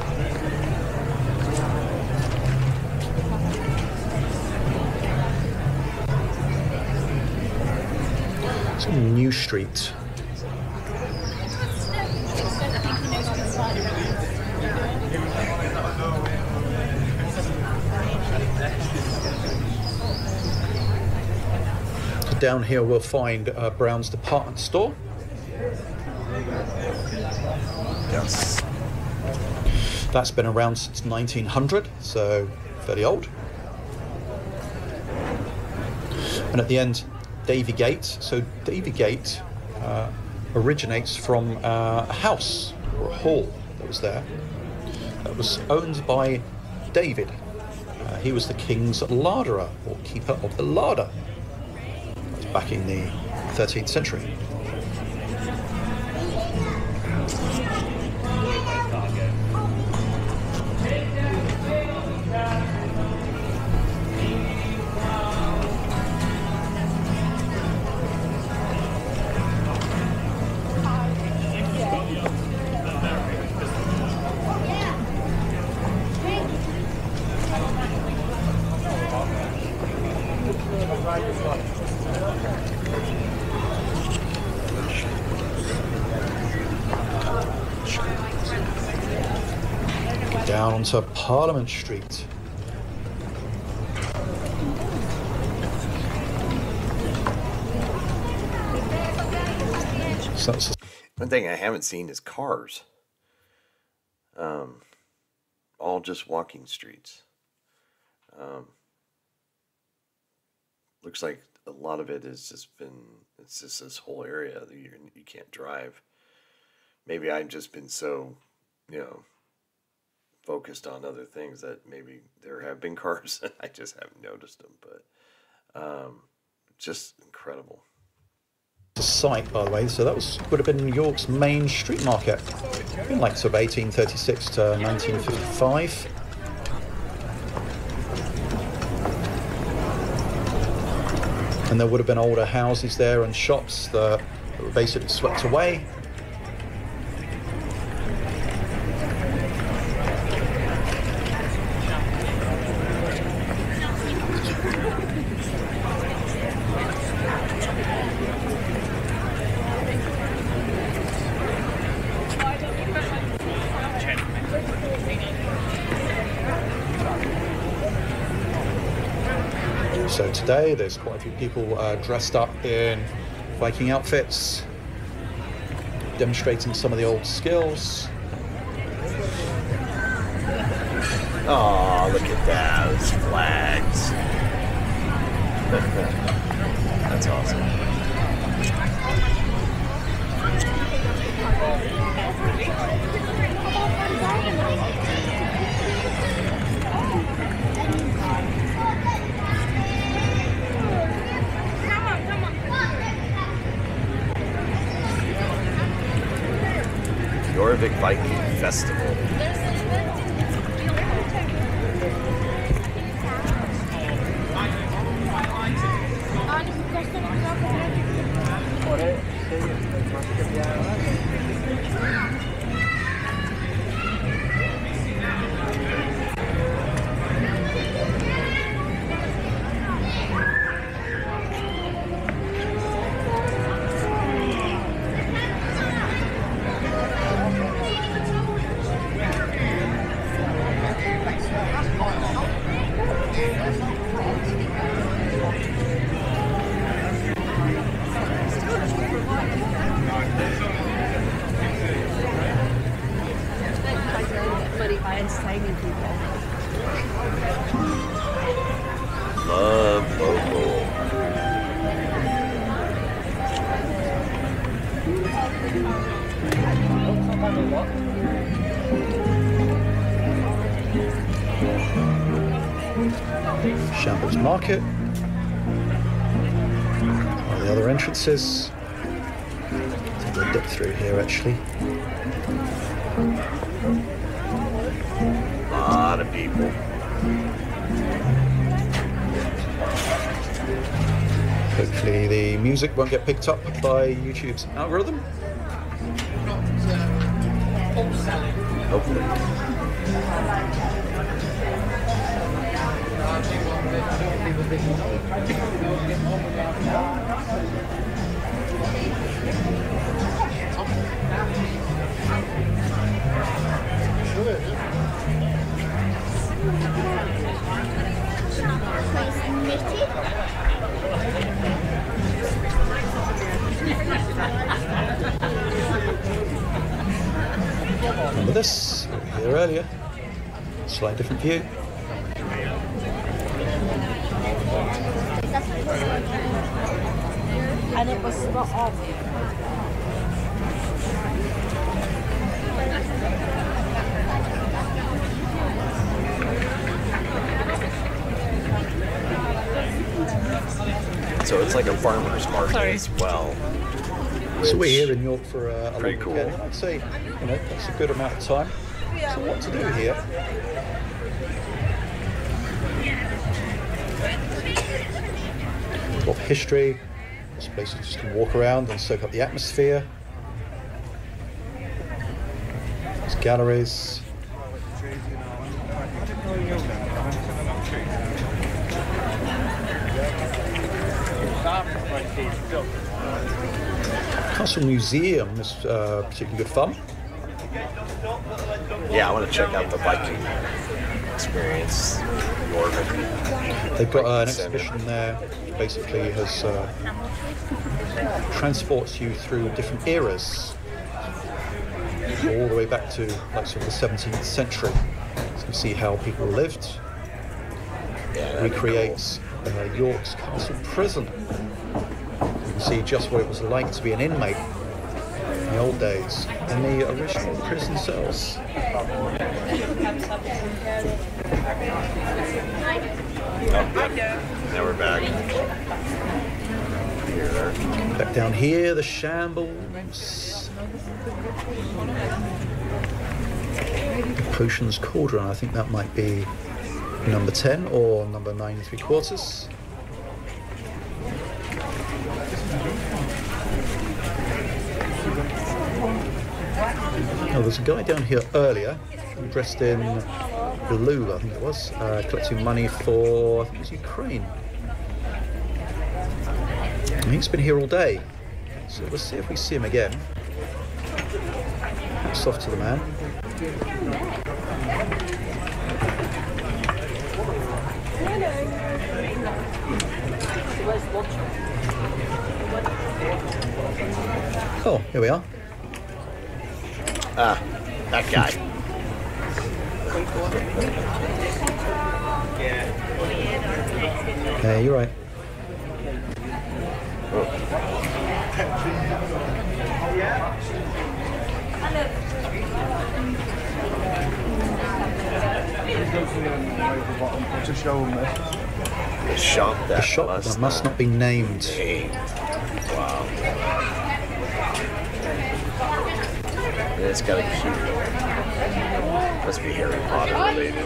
New Street. down here we'll find uh, Brown's department store. Yes. That's been around since 1900, so fairly old. And at the end, Davygate. So Davygate uh, originates from uh, a house or a hall that was there. That was owned by David. Uh, he was the king's larderer or keeper of the larder. Back in the 13th century. Parliament Street. So One thing I haven't seen is cars. Um, all just walking streets. Um, looks like a lot of it has just been. It's just this whole area that you you can't drive. Maybe I've just been so, you know, focused on other things that maybe there have been cars and I just haven't noticed them. But um, just incredible. the site, by the way. So that was would have been York's main street market, in like sort of 1836 to 1955. And there would have been older houses there and shops that were basically swept away. So today there's quite a few people uh, dressed up in Viking outfits, demonstrating some of the old skills. Oh, look at those flags. That's awesome. Jorvik Viking Festival. fences. Take a dip through here actually. A lot of people. Hopefully the music won't get picked up by YouTube's algorithm. Hopefully. Oh. Earlier. Slightly different view. And it was spot on. So it's like a farmer's market Sorry. as well. So we're here in York for uh, a long cool. weekend. I'd say, you know, that's a good amount of time. So what to do here? A lot of history. It's basically just to walk around and soak up the atmosphere. There's galleries. Castle Museum is uh, particularly good fun. Yeah, I want to check out the Viking experience. They've got uh, an exhibition there which basically has uh, transports you through different eras, all the way back to like sort of the 17th century. So you can see how people lived, Yeah, recreates uh, York's castle prison. You can see just what it was like to be an inmate in the old days, in the original prison cells. cool. Now we're back. Back down here, the shambles. The Potions Cauldron, I think that might be number 10 or number 9 and 3 quarters. Oh, there's a guy down here earlier dressed in blue, I think it was, uh, collecting money for, I think it was Ukraine. And He's been here all day. So let's see if we see him again. Hats off to the man. Oh, here we are. Ah, that guy. Yeah, you're right. To show them this. The shop that The shop must, that must not be named. Wow. It's got a cute. Must be Harry Potter related.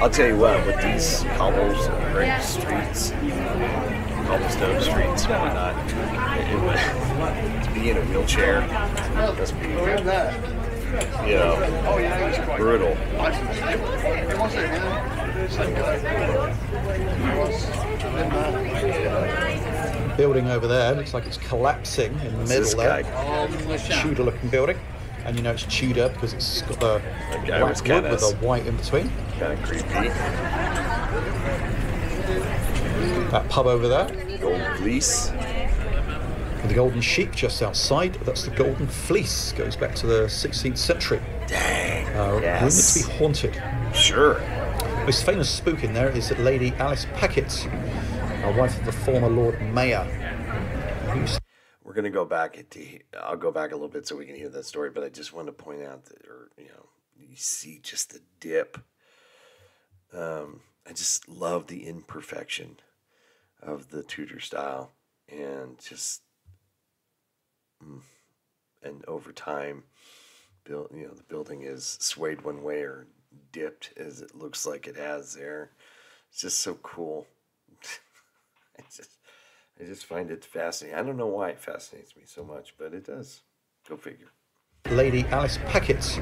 I'll tell you what, with these cobbles and brick streets, cobblestone streets and whatnot, it, it, would- to be in a wheelchair must be, you brutal. Building over there looks like it's collapsing in the What's middle this there. guy? Tudor looking building. And you know it's Tudor because it's got the guy was black wood with a white in between. Kind of creepy. That pub over there Gold fleece. with the golden sheep just outside. That's the Golden Fleece. Goes back to the 16th century. Dang. Uh, yes. Rumored to be haunted. Sure. Most famous spook in there is Lady Alice Peckett, a wife of the former Lord Mayor. We're gonna go back to. I'll go back a little bit so we can hear that story, but I just want to point out that, or you know, you see just the dip. Um, I just love the imperfection of the Tudor style, and just, mm, and over time, build. You know, the building is swayed one way or dipped as it looks like it has there. It's just so cool. I just. I just find it fascinating. I don't know why it fascinates me so much, but it does. Go figure. Lady Alice Peckett,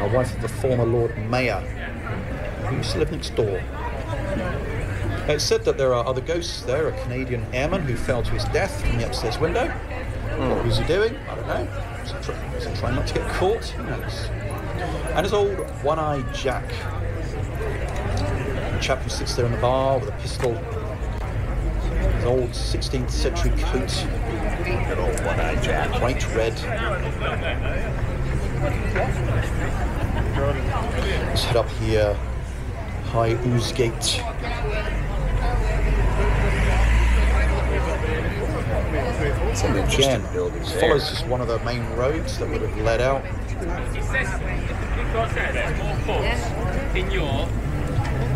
a uh, wife of the former Lord Mayor, who used to live next door. It's said that there are other ghosts there, a Canadian airman who fell to his death from the upstairs window. What was he doing? I don't know. Was he, try- he trying not to get caught? Who knows? And his old one-eyed Jack. chap who sits there in the bar with a pistol. His old 16th century coat, Good old one-eyed Jack. bright red. Let's head up here, High Ousegate. Some interesting this follows just one of the main roads that would have led out. It says you've got more in your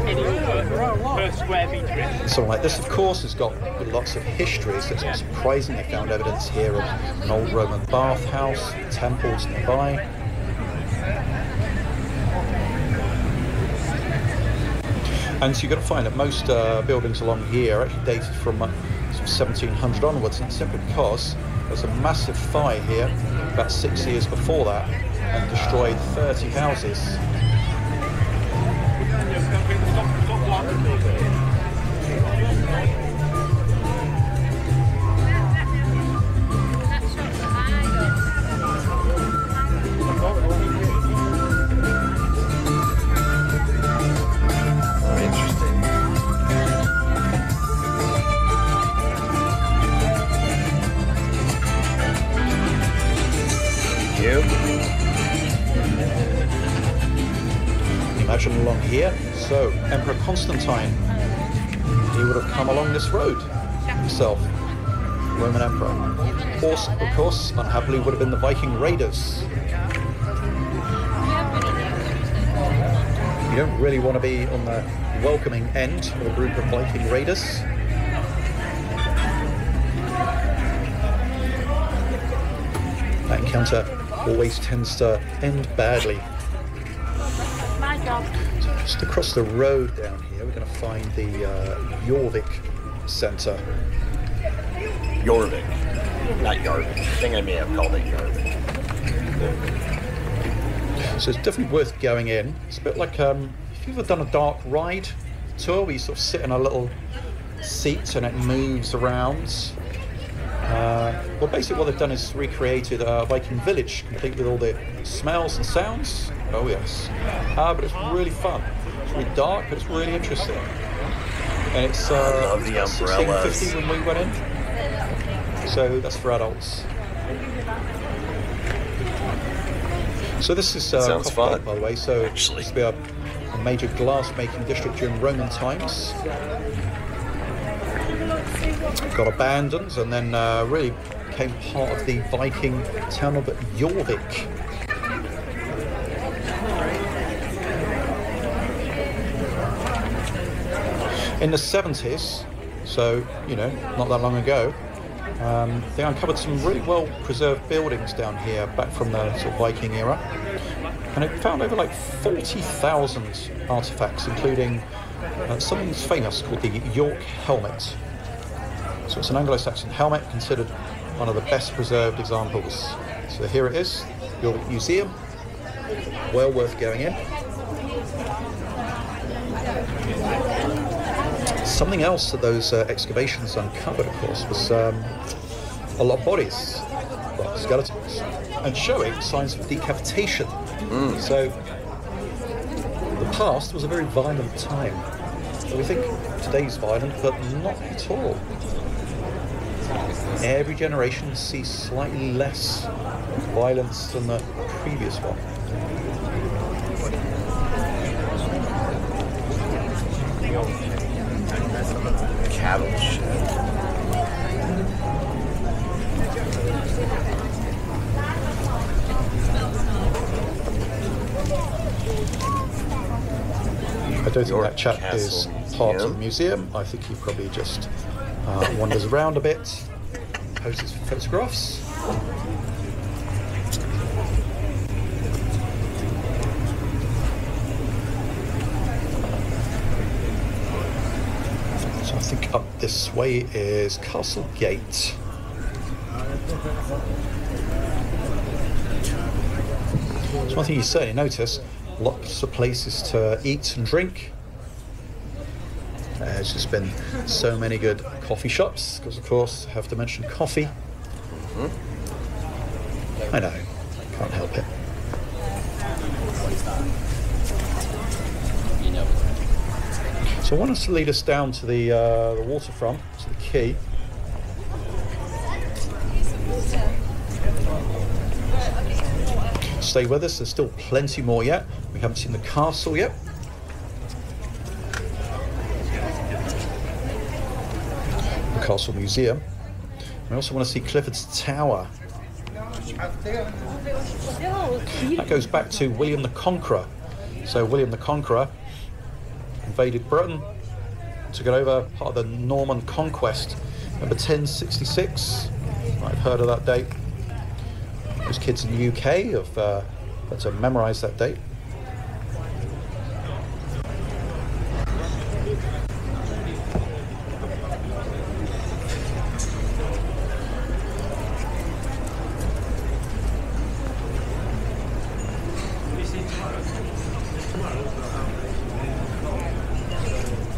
in your per, per square. Something like this, of course, has got lots of history. So it's not surprising they found evidence here of an old Roman bathhouse, temples nearby. And so you've got to find that most uh, buildings along here are actually dated from uh, sort of 1700 onwards, and simply because there's a massive fire here about six years before that and destroyed 30 houses. This road himself, Roman Emperor. Horse, of course, unhappily would have been the Viking raiders. You don't really want to be on the welcoming end of a group of Viking raiders. That encounter always tends to end badly. Job. Just across the road down here, we're going to find the uh, Jorvik Centre. Jorvik. Not Yarvik. I think I may have called it. So it's definitely worth going in. It's a bit like um, if you've ever done a dark ride tour where you sort of sit in a little seat and it moves around. Uh, well, basically, what they've done is recreated a Viking village, complete with all the smells and sounds. Oh, yes. Uh, but it's really fun. It's really dark, but it's really interesting. And it's, uh, love the umbrellas. 1650 when we went in. So that's for adults. So this is uh, Sounds fun, by the way. So actually. this will be a, a major glass making district during Roman times. Got abandoned and then uh, really became part of the Viking town of Jorvik. In the 70s, so you know, not that long ago, um, they uncovered some really well preserved buildings down here back from the sort of Viking era. And it found over like 40,000 artifacts, including uh, something that's famous called the York helmet. So it's an Anglo-Saxon helmet considered one of the best preserved examples. So here it is, York Museum. Well worth going in. Something else that those uh, excavations uncovered, of course, was um, a lot of bodies, well, skeletons, and showing signs of decapitation. So the past was a very violent time. We think today's violent, but not at all. Every generation sees slightly less violence than the previous one. Cattle shed. I don't think that chap is part of the Museum. museum. I think he probably just uh, wanders around a bit, poses for photographs. So I think up this way is Castlegate. So one thing you certainly notice, lots of places to eat and drink. Uh, There's just been so many good coffee shops, because of course, I have to mention coffee. I know, can't help it. So I want us to lead us down to the, uh, the waterfront, to the quay. Stay with us, there's still plenty more yet. We haven't seen the castle yet. The Castle Museum. We also want to see Clifford's Tower. That goes back to William the Conqueror. So William the Conqueror invaded Britain, took it over, part of the Norman conquest. Number 1066. I've heard of that date. Those kids in the UK have uh, had to memorise that date.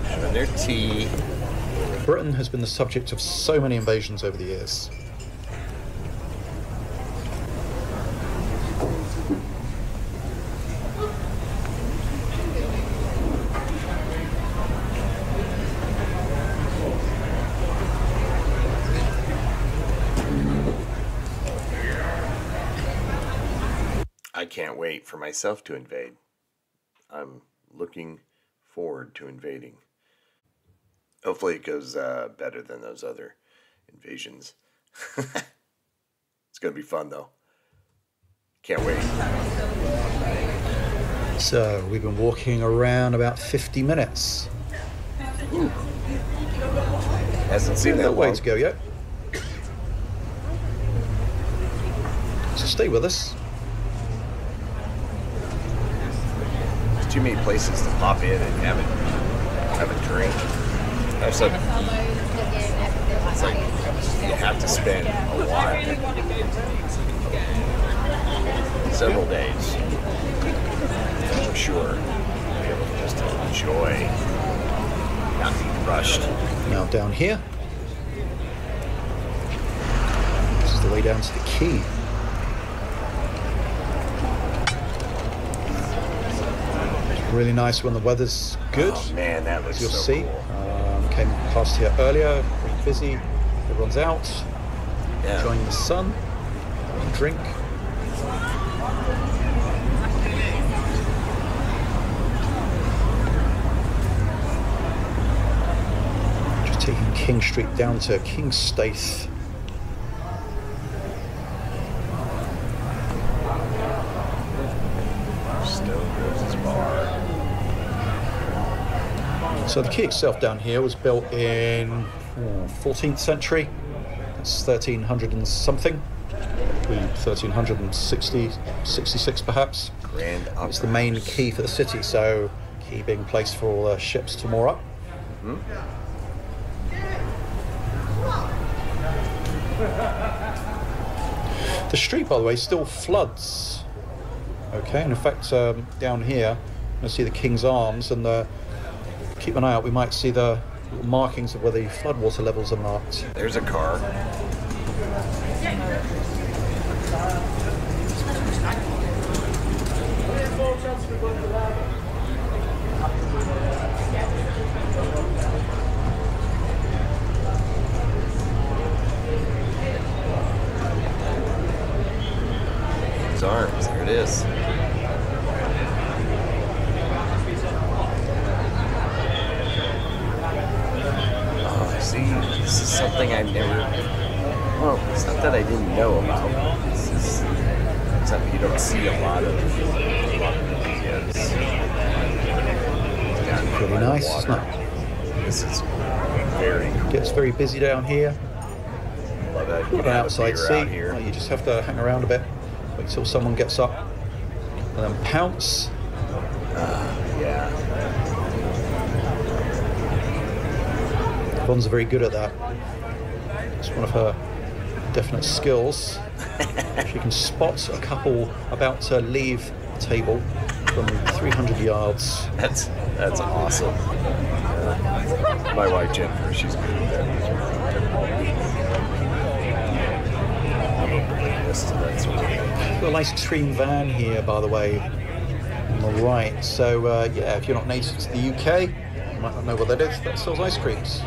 Having their tea. Britain has been the subject of so many invasions over the years. I can't wait for myself to invade. I'm looking forward to invading. Hopefully, it goes uh, better than those other invasions. it's going to be fun, though. Can't wait. So we've been walking around about 50 minutes. Hasn't seen that way to go yet. So stay with us. There's too many places to pop in and have a, have a drink. That's like, it's like you have to spend a while, several days, for sure, to be able to just enjoy, not be rushed. Now down here. This is the way down to the quay. It's really nice when the weather's good. Oh man, that looks you'll so see, cool. Uh, came past here earlier, pretty busy. Everyone's out, Yeah. enjoying the sun, drink. Just taking King Street down to King Staith. Stone Roses Bar. So the quay itself down here was built in oh, 14th century. That's 1300 and something. Maybe 1360, 66 perhaps. Grand It's the main quay for the city, so quay being placed for all the ships to moor up. The street, by the way, still floods. Okay, and in fact, um, down here, you'll see the King's Arms, and the, keep an eye out. We might see the markings of where the floodwater levels are marked. There's a car. His arms, there it is. Oh, see, this is something I've never. Well, it's not that I didn't know about. This is something you don't see a lot of. A lot of videos. Down Pretty nice, isn't it? This is very cool. Gets very busy down here. Love it. Got an outside seat. out here. You just have to hang around a bit, wait till someone gets up, and then pounce. Uh, yeah. Bonds are very good at that. It's one of her definite skills. she can spot a couple about to leave the table from 300 yards. That's that's awesome. Uh, my wife Jennifer, she's good at that. I'm oblivious to that sort of thing. Got a nice Treen van here, by the way, on the right. So uh, yeah, if you're not native to the UK, You might not know what that is. That sells ice creams.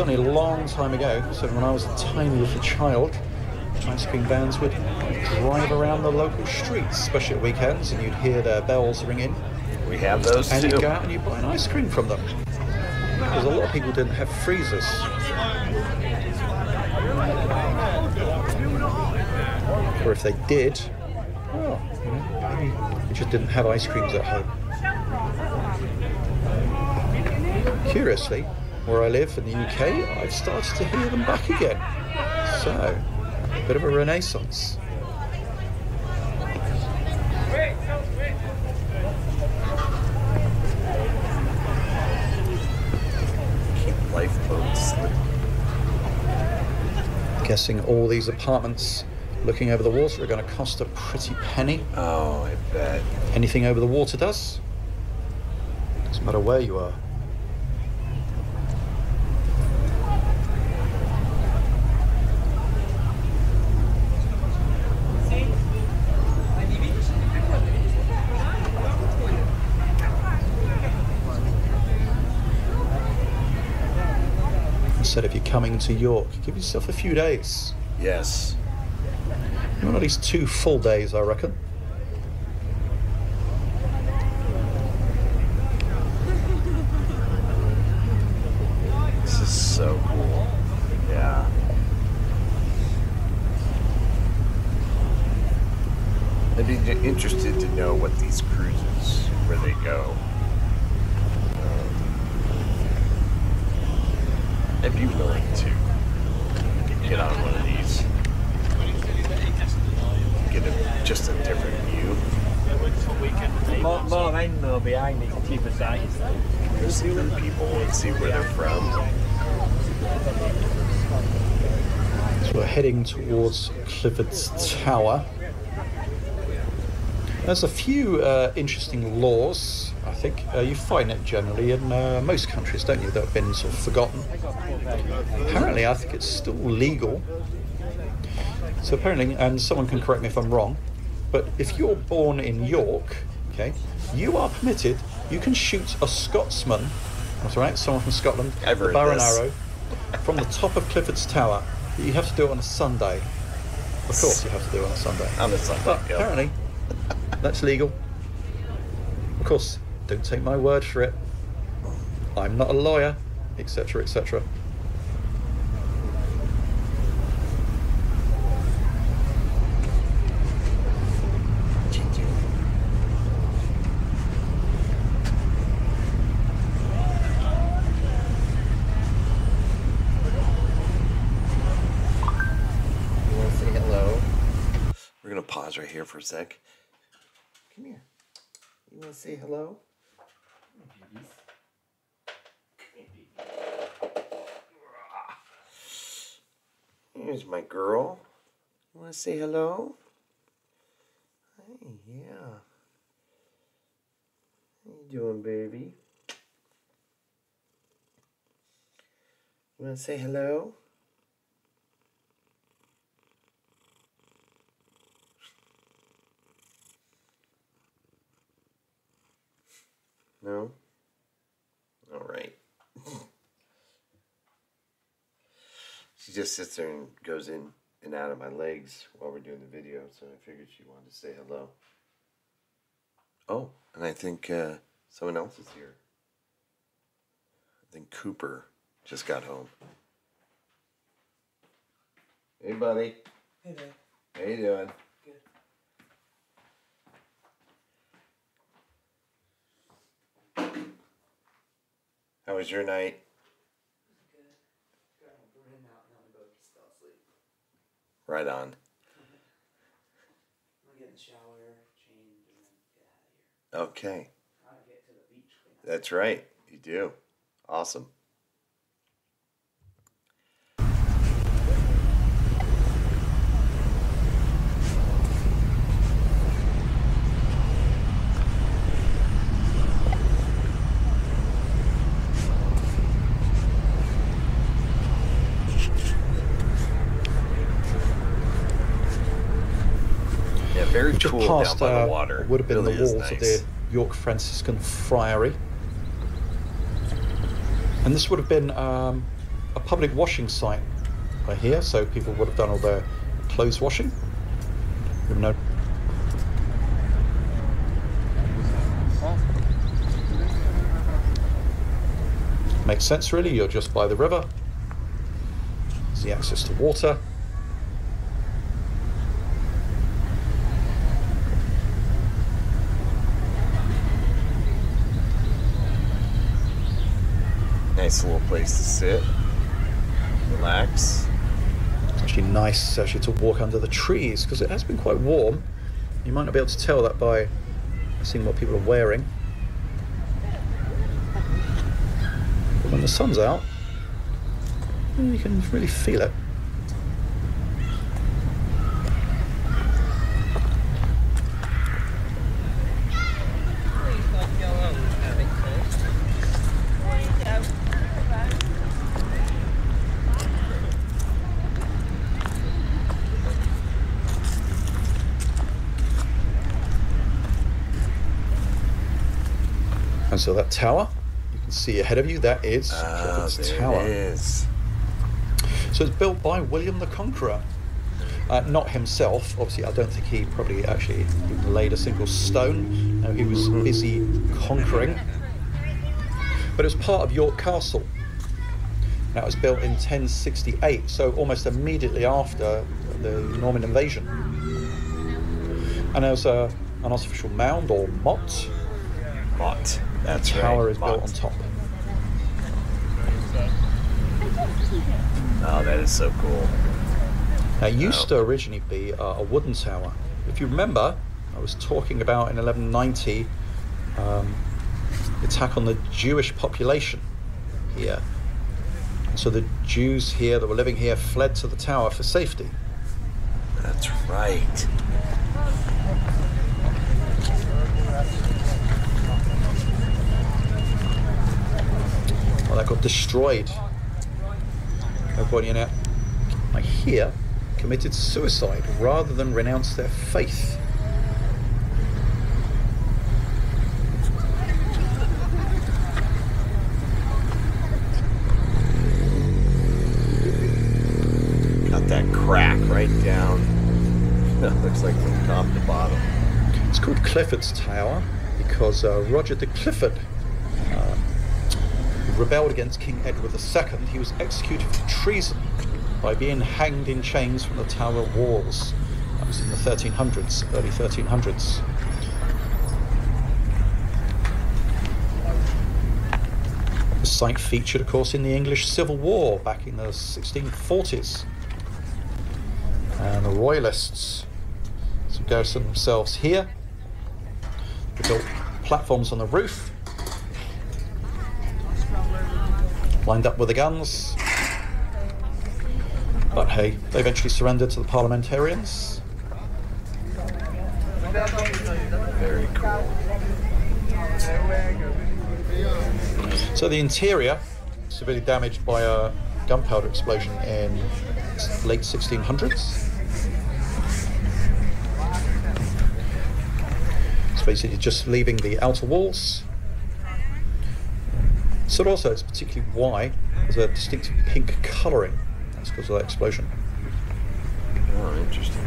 It's certainly a long time ago. So when I was a tiny little child, ice cream vans would drive around the local streets, especially at weekends, and you'd hear their bells ringing. We have those And too. you'd go out and you'd buy an ice cream from them. Because a lot of people didn't have freezers. Or if they did, well, you know, maybe they just didn't have ice creams at home. Curiously, where I live in the UK, I've started to hear them back again. So, a bit of a renaissance. Keep lifeboats. Guessing all these apartments looking over the water are going to cost a pretty penny. Oh, I bet. Anything over the water does. Doesn't matter where you are. Instead, if you're coming to York, give yourself a few days. Yes. You want at least two full days, I reckon. This is so cool. Yeah. I'd be j- interested to know what these cruises, where they go. Um, I'd be willing to get on one of these. Get a, just a different view. More, more end though behind it, cheaper size. See the people and see where they're from. So we're heading towards Clifford's Tower. There's a few uh, interesting laws, I think. Uh, you find it generally in uh, most countries, don't you, that have been sort of forgotten. Apparently, I think it's still legal. So apparently, and someone can correct me if I'm wrong, but if you're born in York, okay, you are permitted, you can shoot a Scotsman, that's right, someone from Scotland, a bow and arrow, from the top of Clifford's Tower. You have to do it on a Sunday. Of course, you have to do it on a Sunday. On a Sunday, But yep. apparently, that's legal. Of course, don't take my word for it. I'm not a lawyer, etc., etc. You want to say hello? We're gonna pause right here for a sec. Come here. You want to say hello? Here's my girl. You want to say hello? Hey, yeah. How you doing, baby? You want to say hello? No? All right. she just sits there and goes in and out of my legs while we're doing the video, so I figured she wanted to say hello. Oh, and I think uh, someone else is here. I think Cooper just got home. Hey, buddy. Hey there. How you doing? How was your night? Right on. I'll get in the shower, change, and then get out of here. Okay. Gotta get to the beach. That's right. You do. Awesome. Cool past uh, the water. would have been Really the walls of the York Franciscan Friary. And this would have been um, a public washing site by here, so people would have done all their clothes washing. Makes sense, really. You're just by the river. There's the access to water. Nice little place to sit, relax. It's actually nice actually to walk under the trees because it has been quite warm. You might not be able to tell that by seeing what people are wearing. But when the sun's out, you can really feel it. And so that tower, you can see ahead of you, that is Ah, Clifford's Tower. it is. So it's built by William the Conqueror. Uh, not himself, obviously. I don't think he probably actually even laid a single stone. No, he was busy conquering. But it was part of York Castle. That was built in 1068, so almost immediately after the Norman invasion. And there was a, an artificial mound or motte. Mott. That's Tower right. is built on top. Oh, that is so cool. Now, it used Wow. to originally be uh, a wooden tower. If you remember, I was talking about in 1190 um, attack on the Jewish population here. And so the Jews here that were living here fled to the tower for safety. That's right. That got destroyed. It, I hear, committed suicide rather than renounce their faith. Got that crack right down. Looks like from top to bottom. It's called Clifford's Tower because uh, Roger de Clifford rebelled against King Edward II. He was executed for treason by being hanged in chains from the tower walls. That was in the 1300s, early 1300s. The site featured, of course, in the English Civil War back in the 1640s. And the Royalists so garrison themselves here. They built platforms on the roof, lined up with the guns. But hey, they eventually surrendered to the parliamentarians. Very cool. So the interior severely damaged by a gunpowder explosion in late 1600s. It's basically just leaving the outer walls. So also it's particularly why there's a distinctive pink colouring. That's because of that explosion. Oh, interesting.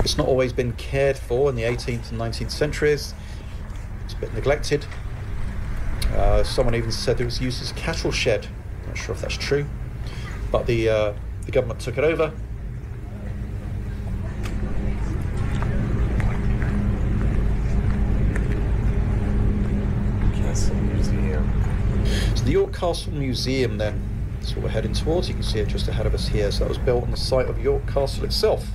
It's not always been cared for in the 18th and 19th centuries. It's a bit neglected. Uh, someone even said it was used as a cattle shed. Not sure if that's true, but the uh, the government took it over. Castle Museum. So the York Castle Museum, then, that's what we're heading towards. You can see it just ahead of us here. So that was built on the site of York Castle itself.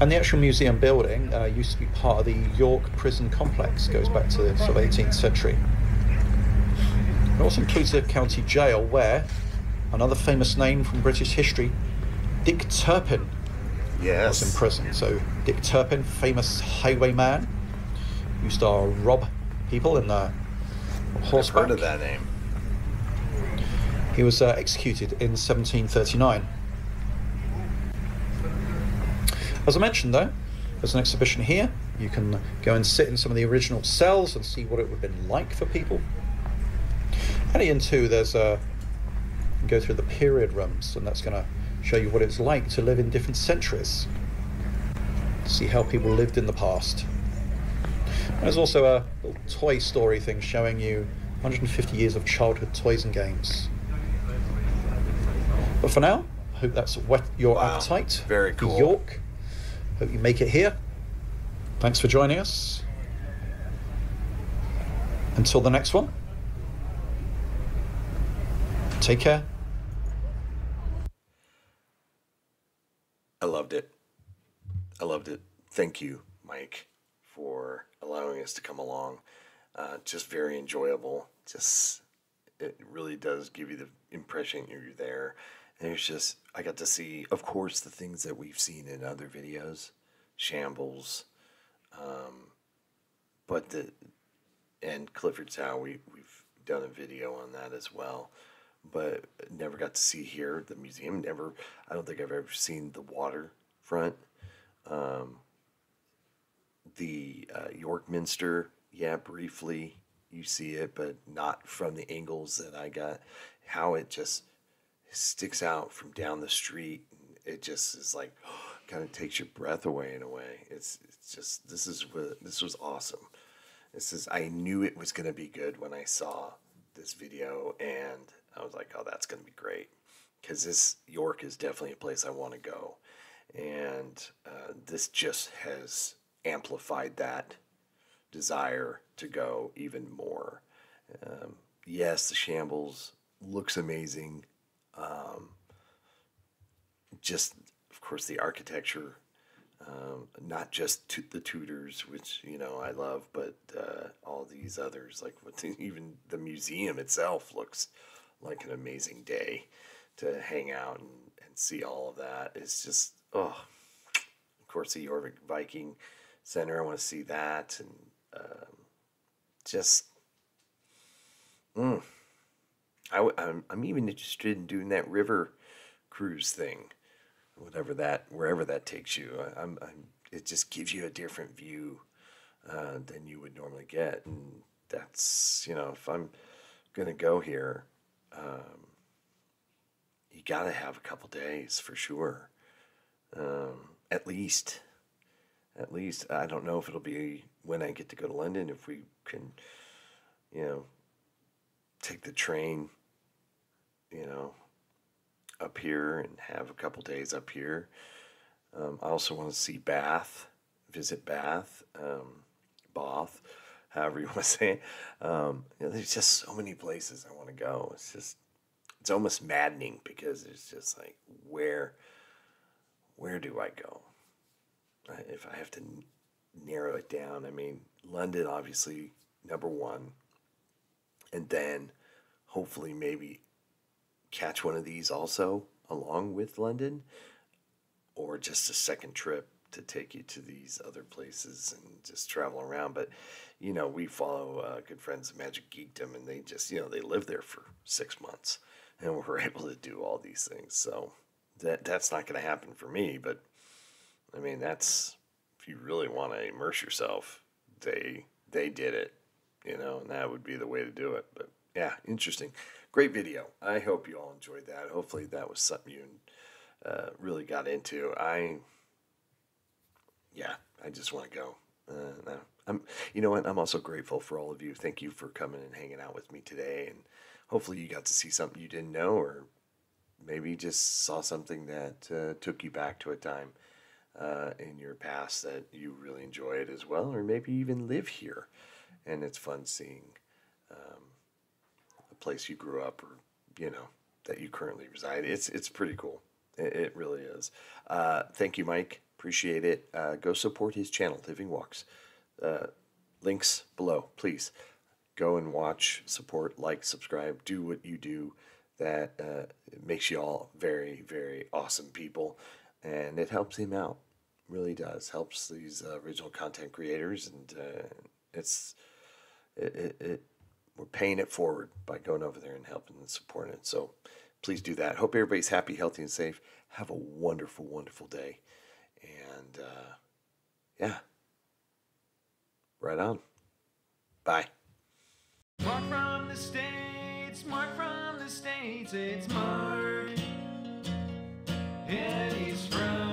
And the actual museum building uh, used to be part of the York Prison Complex, goes back to the sort of 18th century. It also includes the county jail where another famous name from British history, Dick Turpin, Yes. was in prison. So Dick Turpin, famous highwayman, used to rob people in the I've heard of that name. He was uh, executed in 1739. As I mentioned, though, There's an exhibition here. You can go and sit in some of the original cells and see what it would have been like for people. And Heading into, there's a go through the period rooms, and that's going to show you what it's like to live in different centuries. See how people lived in the past. There's also a little toy story thing showing you 150 years of childhood toys and games. But for now, I hope that's whet your Wow, appetite. very cool. York. Hope you make it here. Thanks for joining us. Until the next one, take care. I loved it. I loved it. Thank you, Mike, for allowing us to come along. Uh, just very enjoyable. Just it really does give you the impression you're there. And it's just I got to see, of course, the things that we've seen in other videos, shambles, um, but the and Clifford's Tower. We we've done a video on that as well, but never got to see here the museum. Never, I don't think I've ever seen the waterfront. Um, the uh, York Minster, yeah, briefly you see it, but not from the angles that I got. How it just sticks out from down the street. It just is like kind of takes your breath away in a way. It's it's just this is what this was awesome. This is I knew it was gonna be good when I saw this video, and I was like, oh, that's gonna be great because this York is definitely a place I want to go, and uh, this just has amplified that desire to go even more. Um, yes, the shambles looks amazing. Um, just, of course, the architecture, um, not just to the Tudors, which you know I love, but uh, all these others, like even the museum itself looks like an amazing day to hang out and, and see all of that. It's just oh, of course, the Jorvik Viking Center. I want to see that and um, just. Mm, I, w- I'm, I'm even interested in doing that river cruise thing, whatever that, wherever that takes you. I, I'm, I'm, it just gives you a different view uh, than you would normally get, and that's you know, if I'm gonna go here, um, you gotta have a couple days for sure, um, at least. At least I don't know if it'll be when I get to go to London if we can, you know, take the train, you know, up here and have a couple days up here. Um, I also want to see Bath, visit Bath, um, Bath, however you want to say it. Um, you know, there's just so many places I want to go. It's just, it's almost maddening because it's just like, where, where do I go? If I have to narrow it down, I mean, London, obviously, number one. And then hopefully maybe catch one of these also along with London or just a second trip to take you to these other places and just travel around. But you know we follow uh, good friends of Magic Geekdom and they just you know they live there for 6 months and we're able to do all these things. So that that's not going to happen for me but I mean that's if you really want to immerse yourself they they did it you know, and that would be the way to do it. But yeah, interesting. Great video. I hope you all enjoyed that. Hopefully, that was something you uh, really got into. I, yeah, I just want to go. Uh, I'm, you know what? I'm also grateful for all of you. Thank you for coming and hanging out with me today, and hopefully, you got to see something you didn't know, or maybe just saw something that uh, took you back to a time uh, in your past that you really enjoyed as well, or maybe even live here and it's fun seeing um, place you grew up or you know that you currently reside. It's it's pretty cool. It, it really is. Uh, thank you, Mike. Appreciate it. Uh, go support his channel, Living Walks. Uh, links below, please. Go and watch, support, like, subscribe, do what you do. That uh, makes you all very, very awesome people, and it helps him out. Really does helps these uh, original content creators, and uh, it's it, it, it we're paying it forward by going over there and helping and supporting it. So please do that. Hope everybody's happy, healthy, and safe. Have a wonderful, wonderful day. And uh, yeah. Right on. Bye. Mark from the States, Mark from the States, it's Mark. And he's from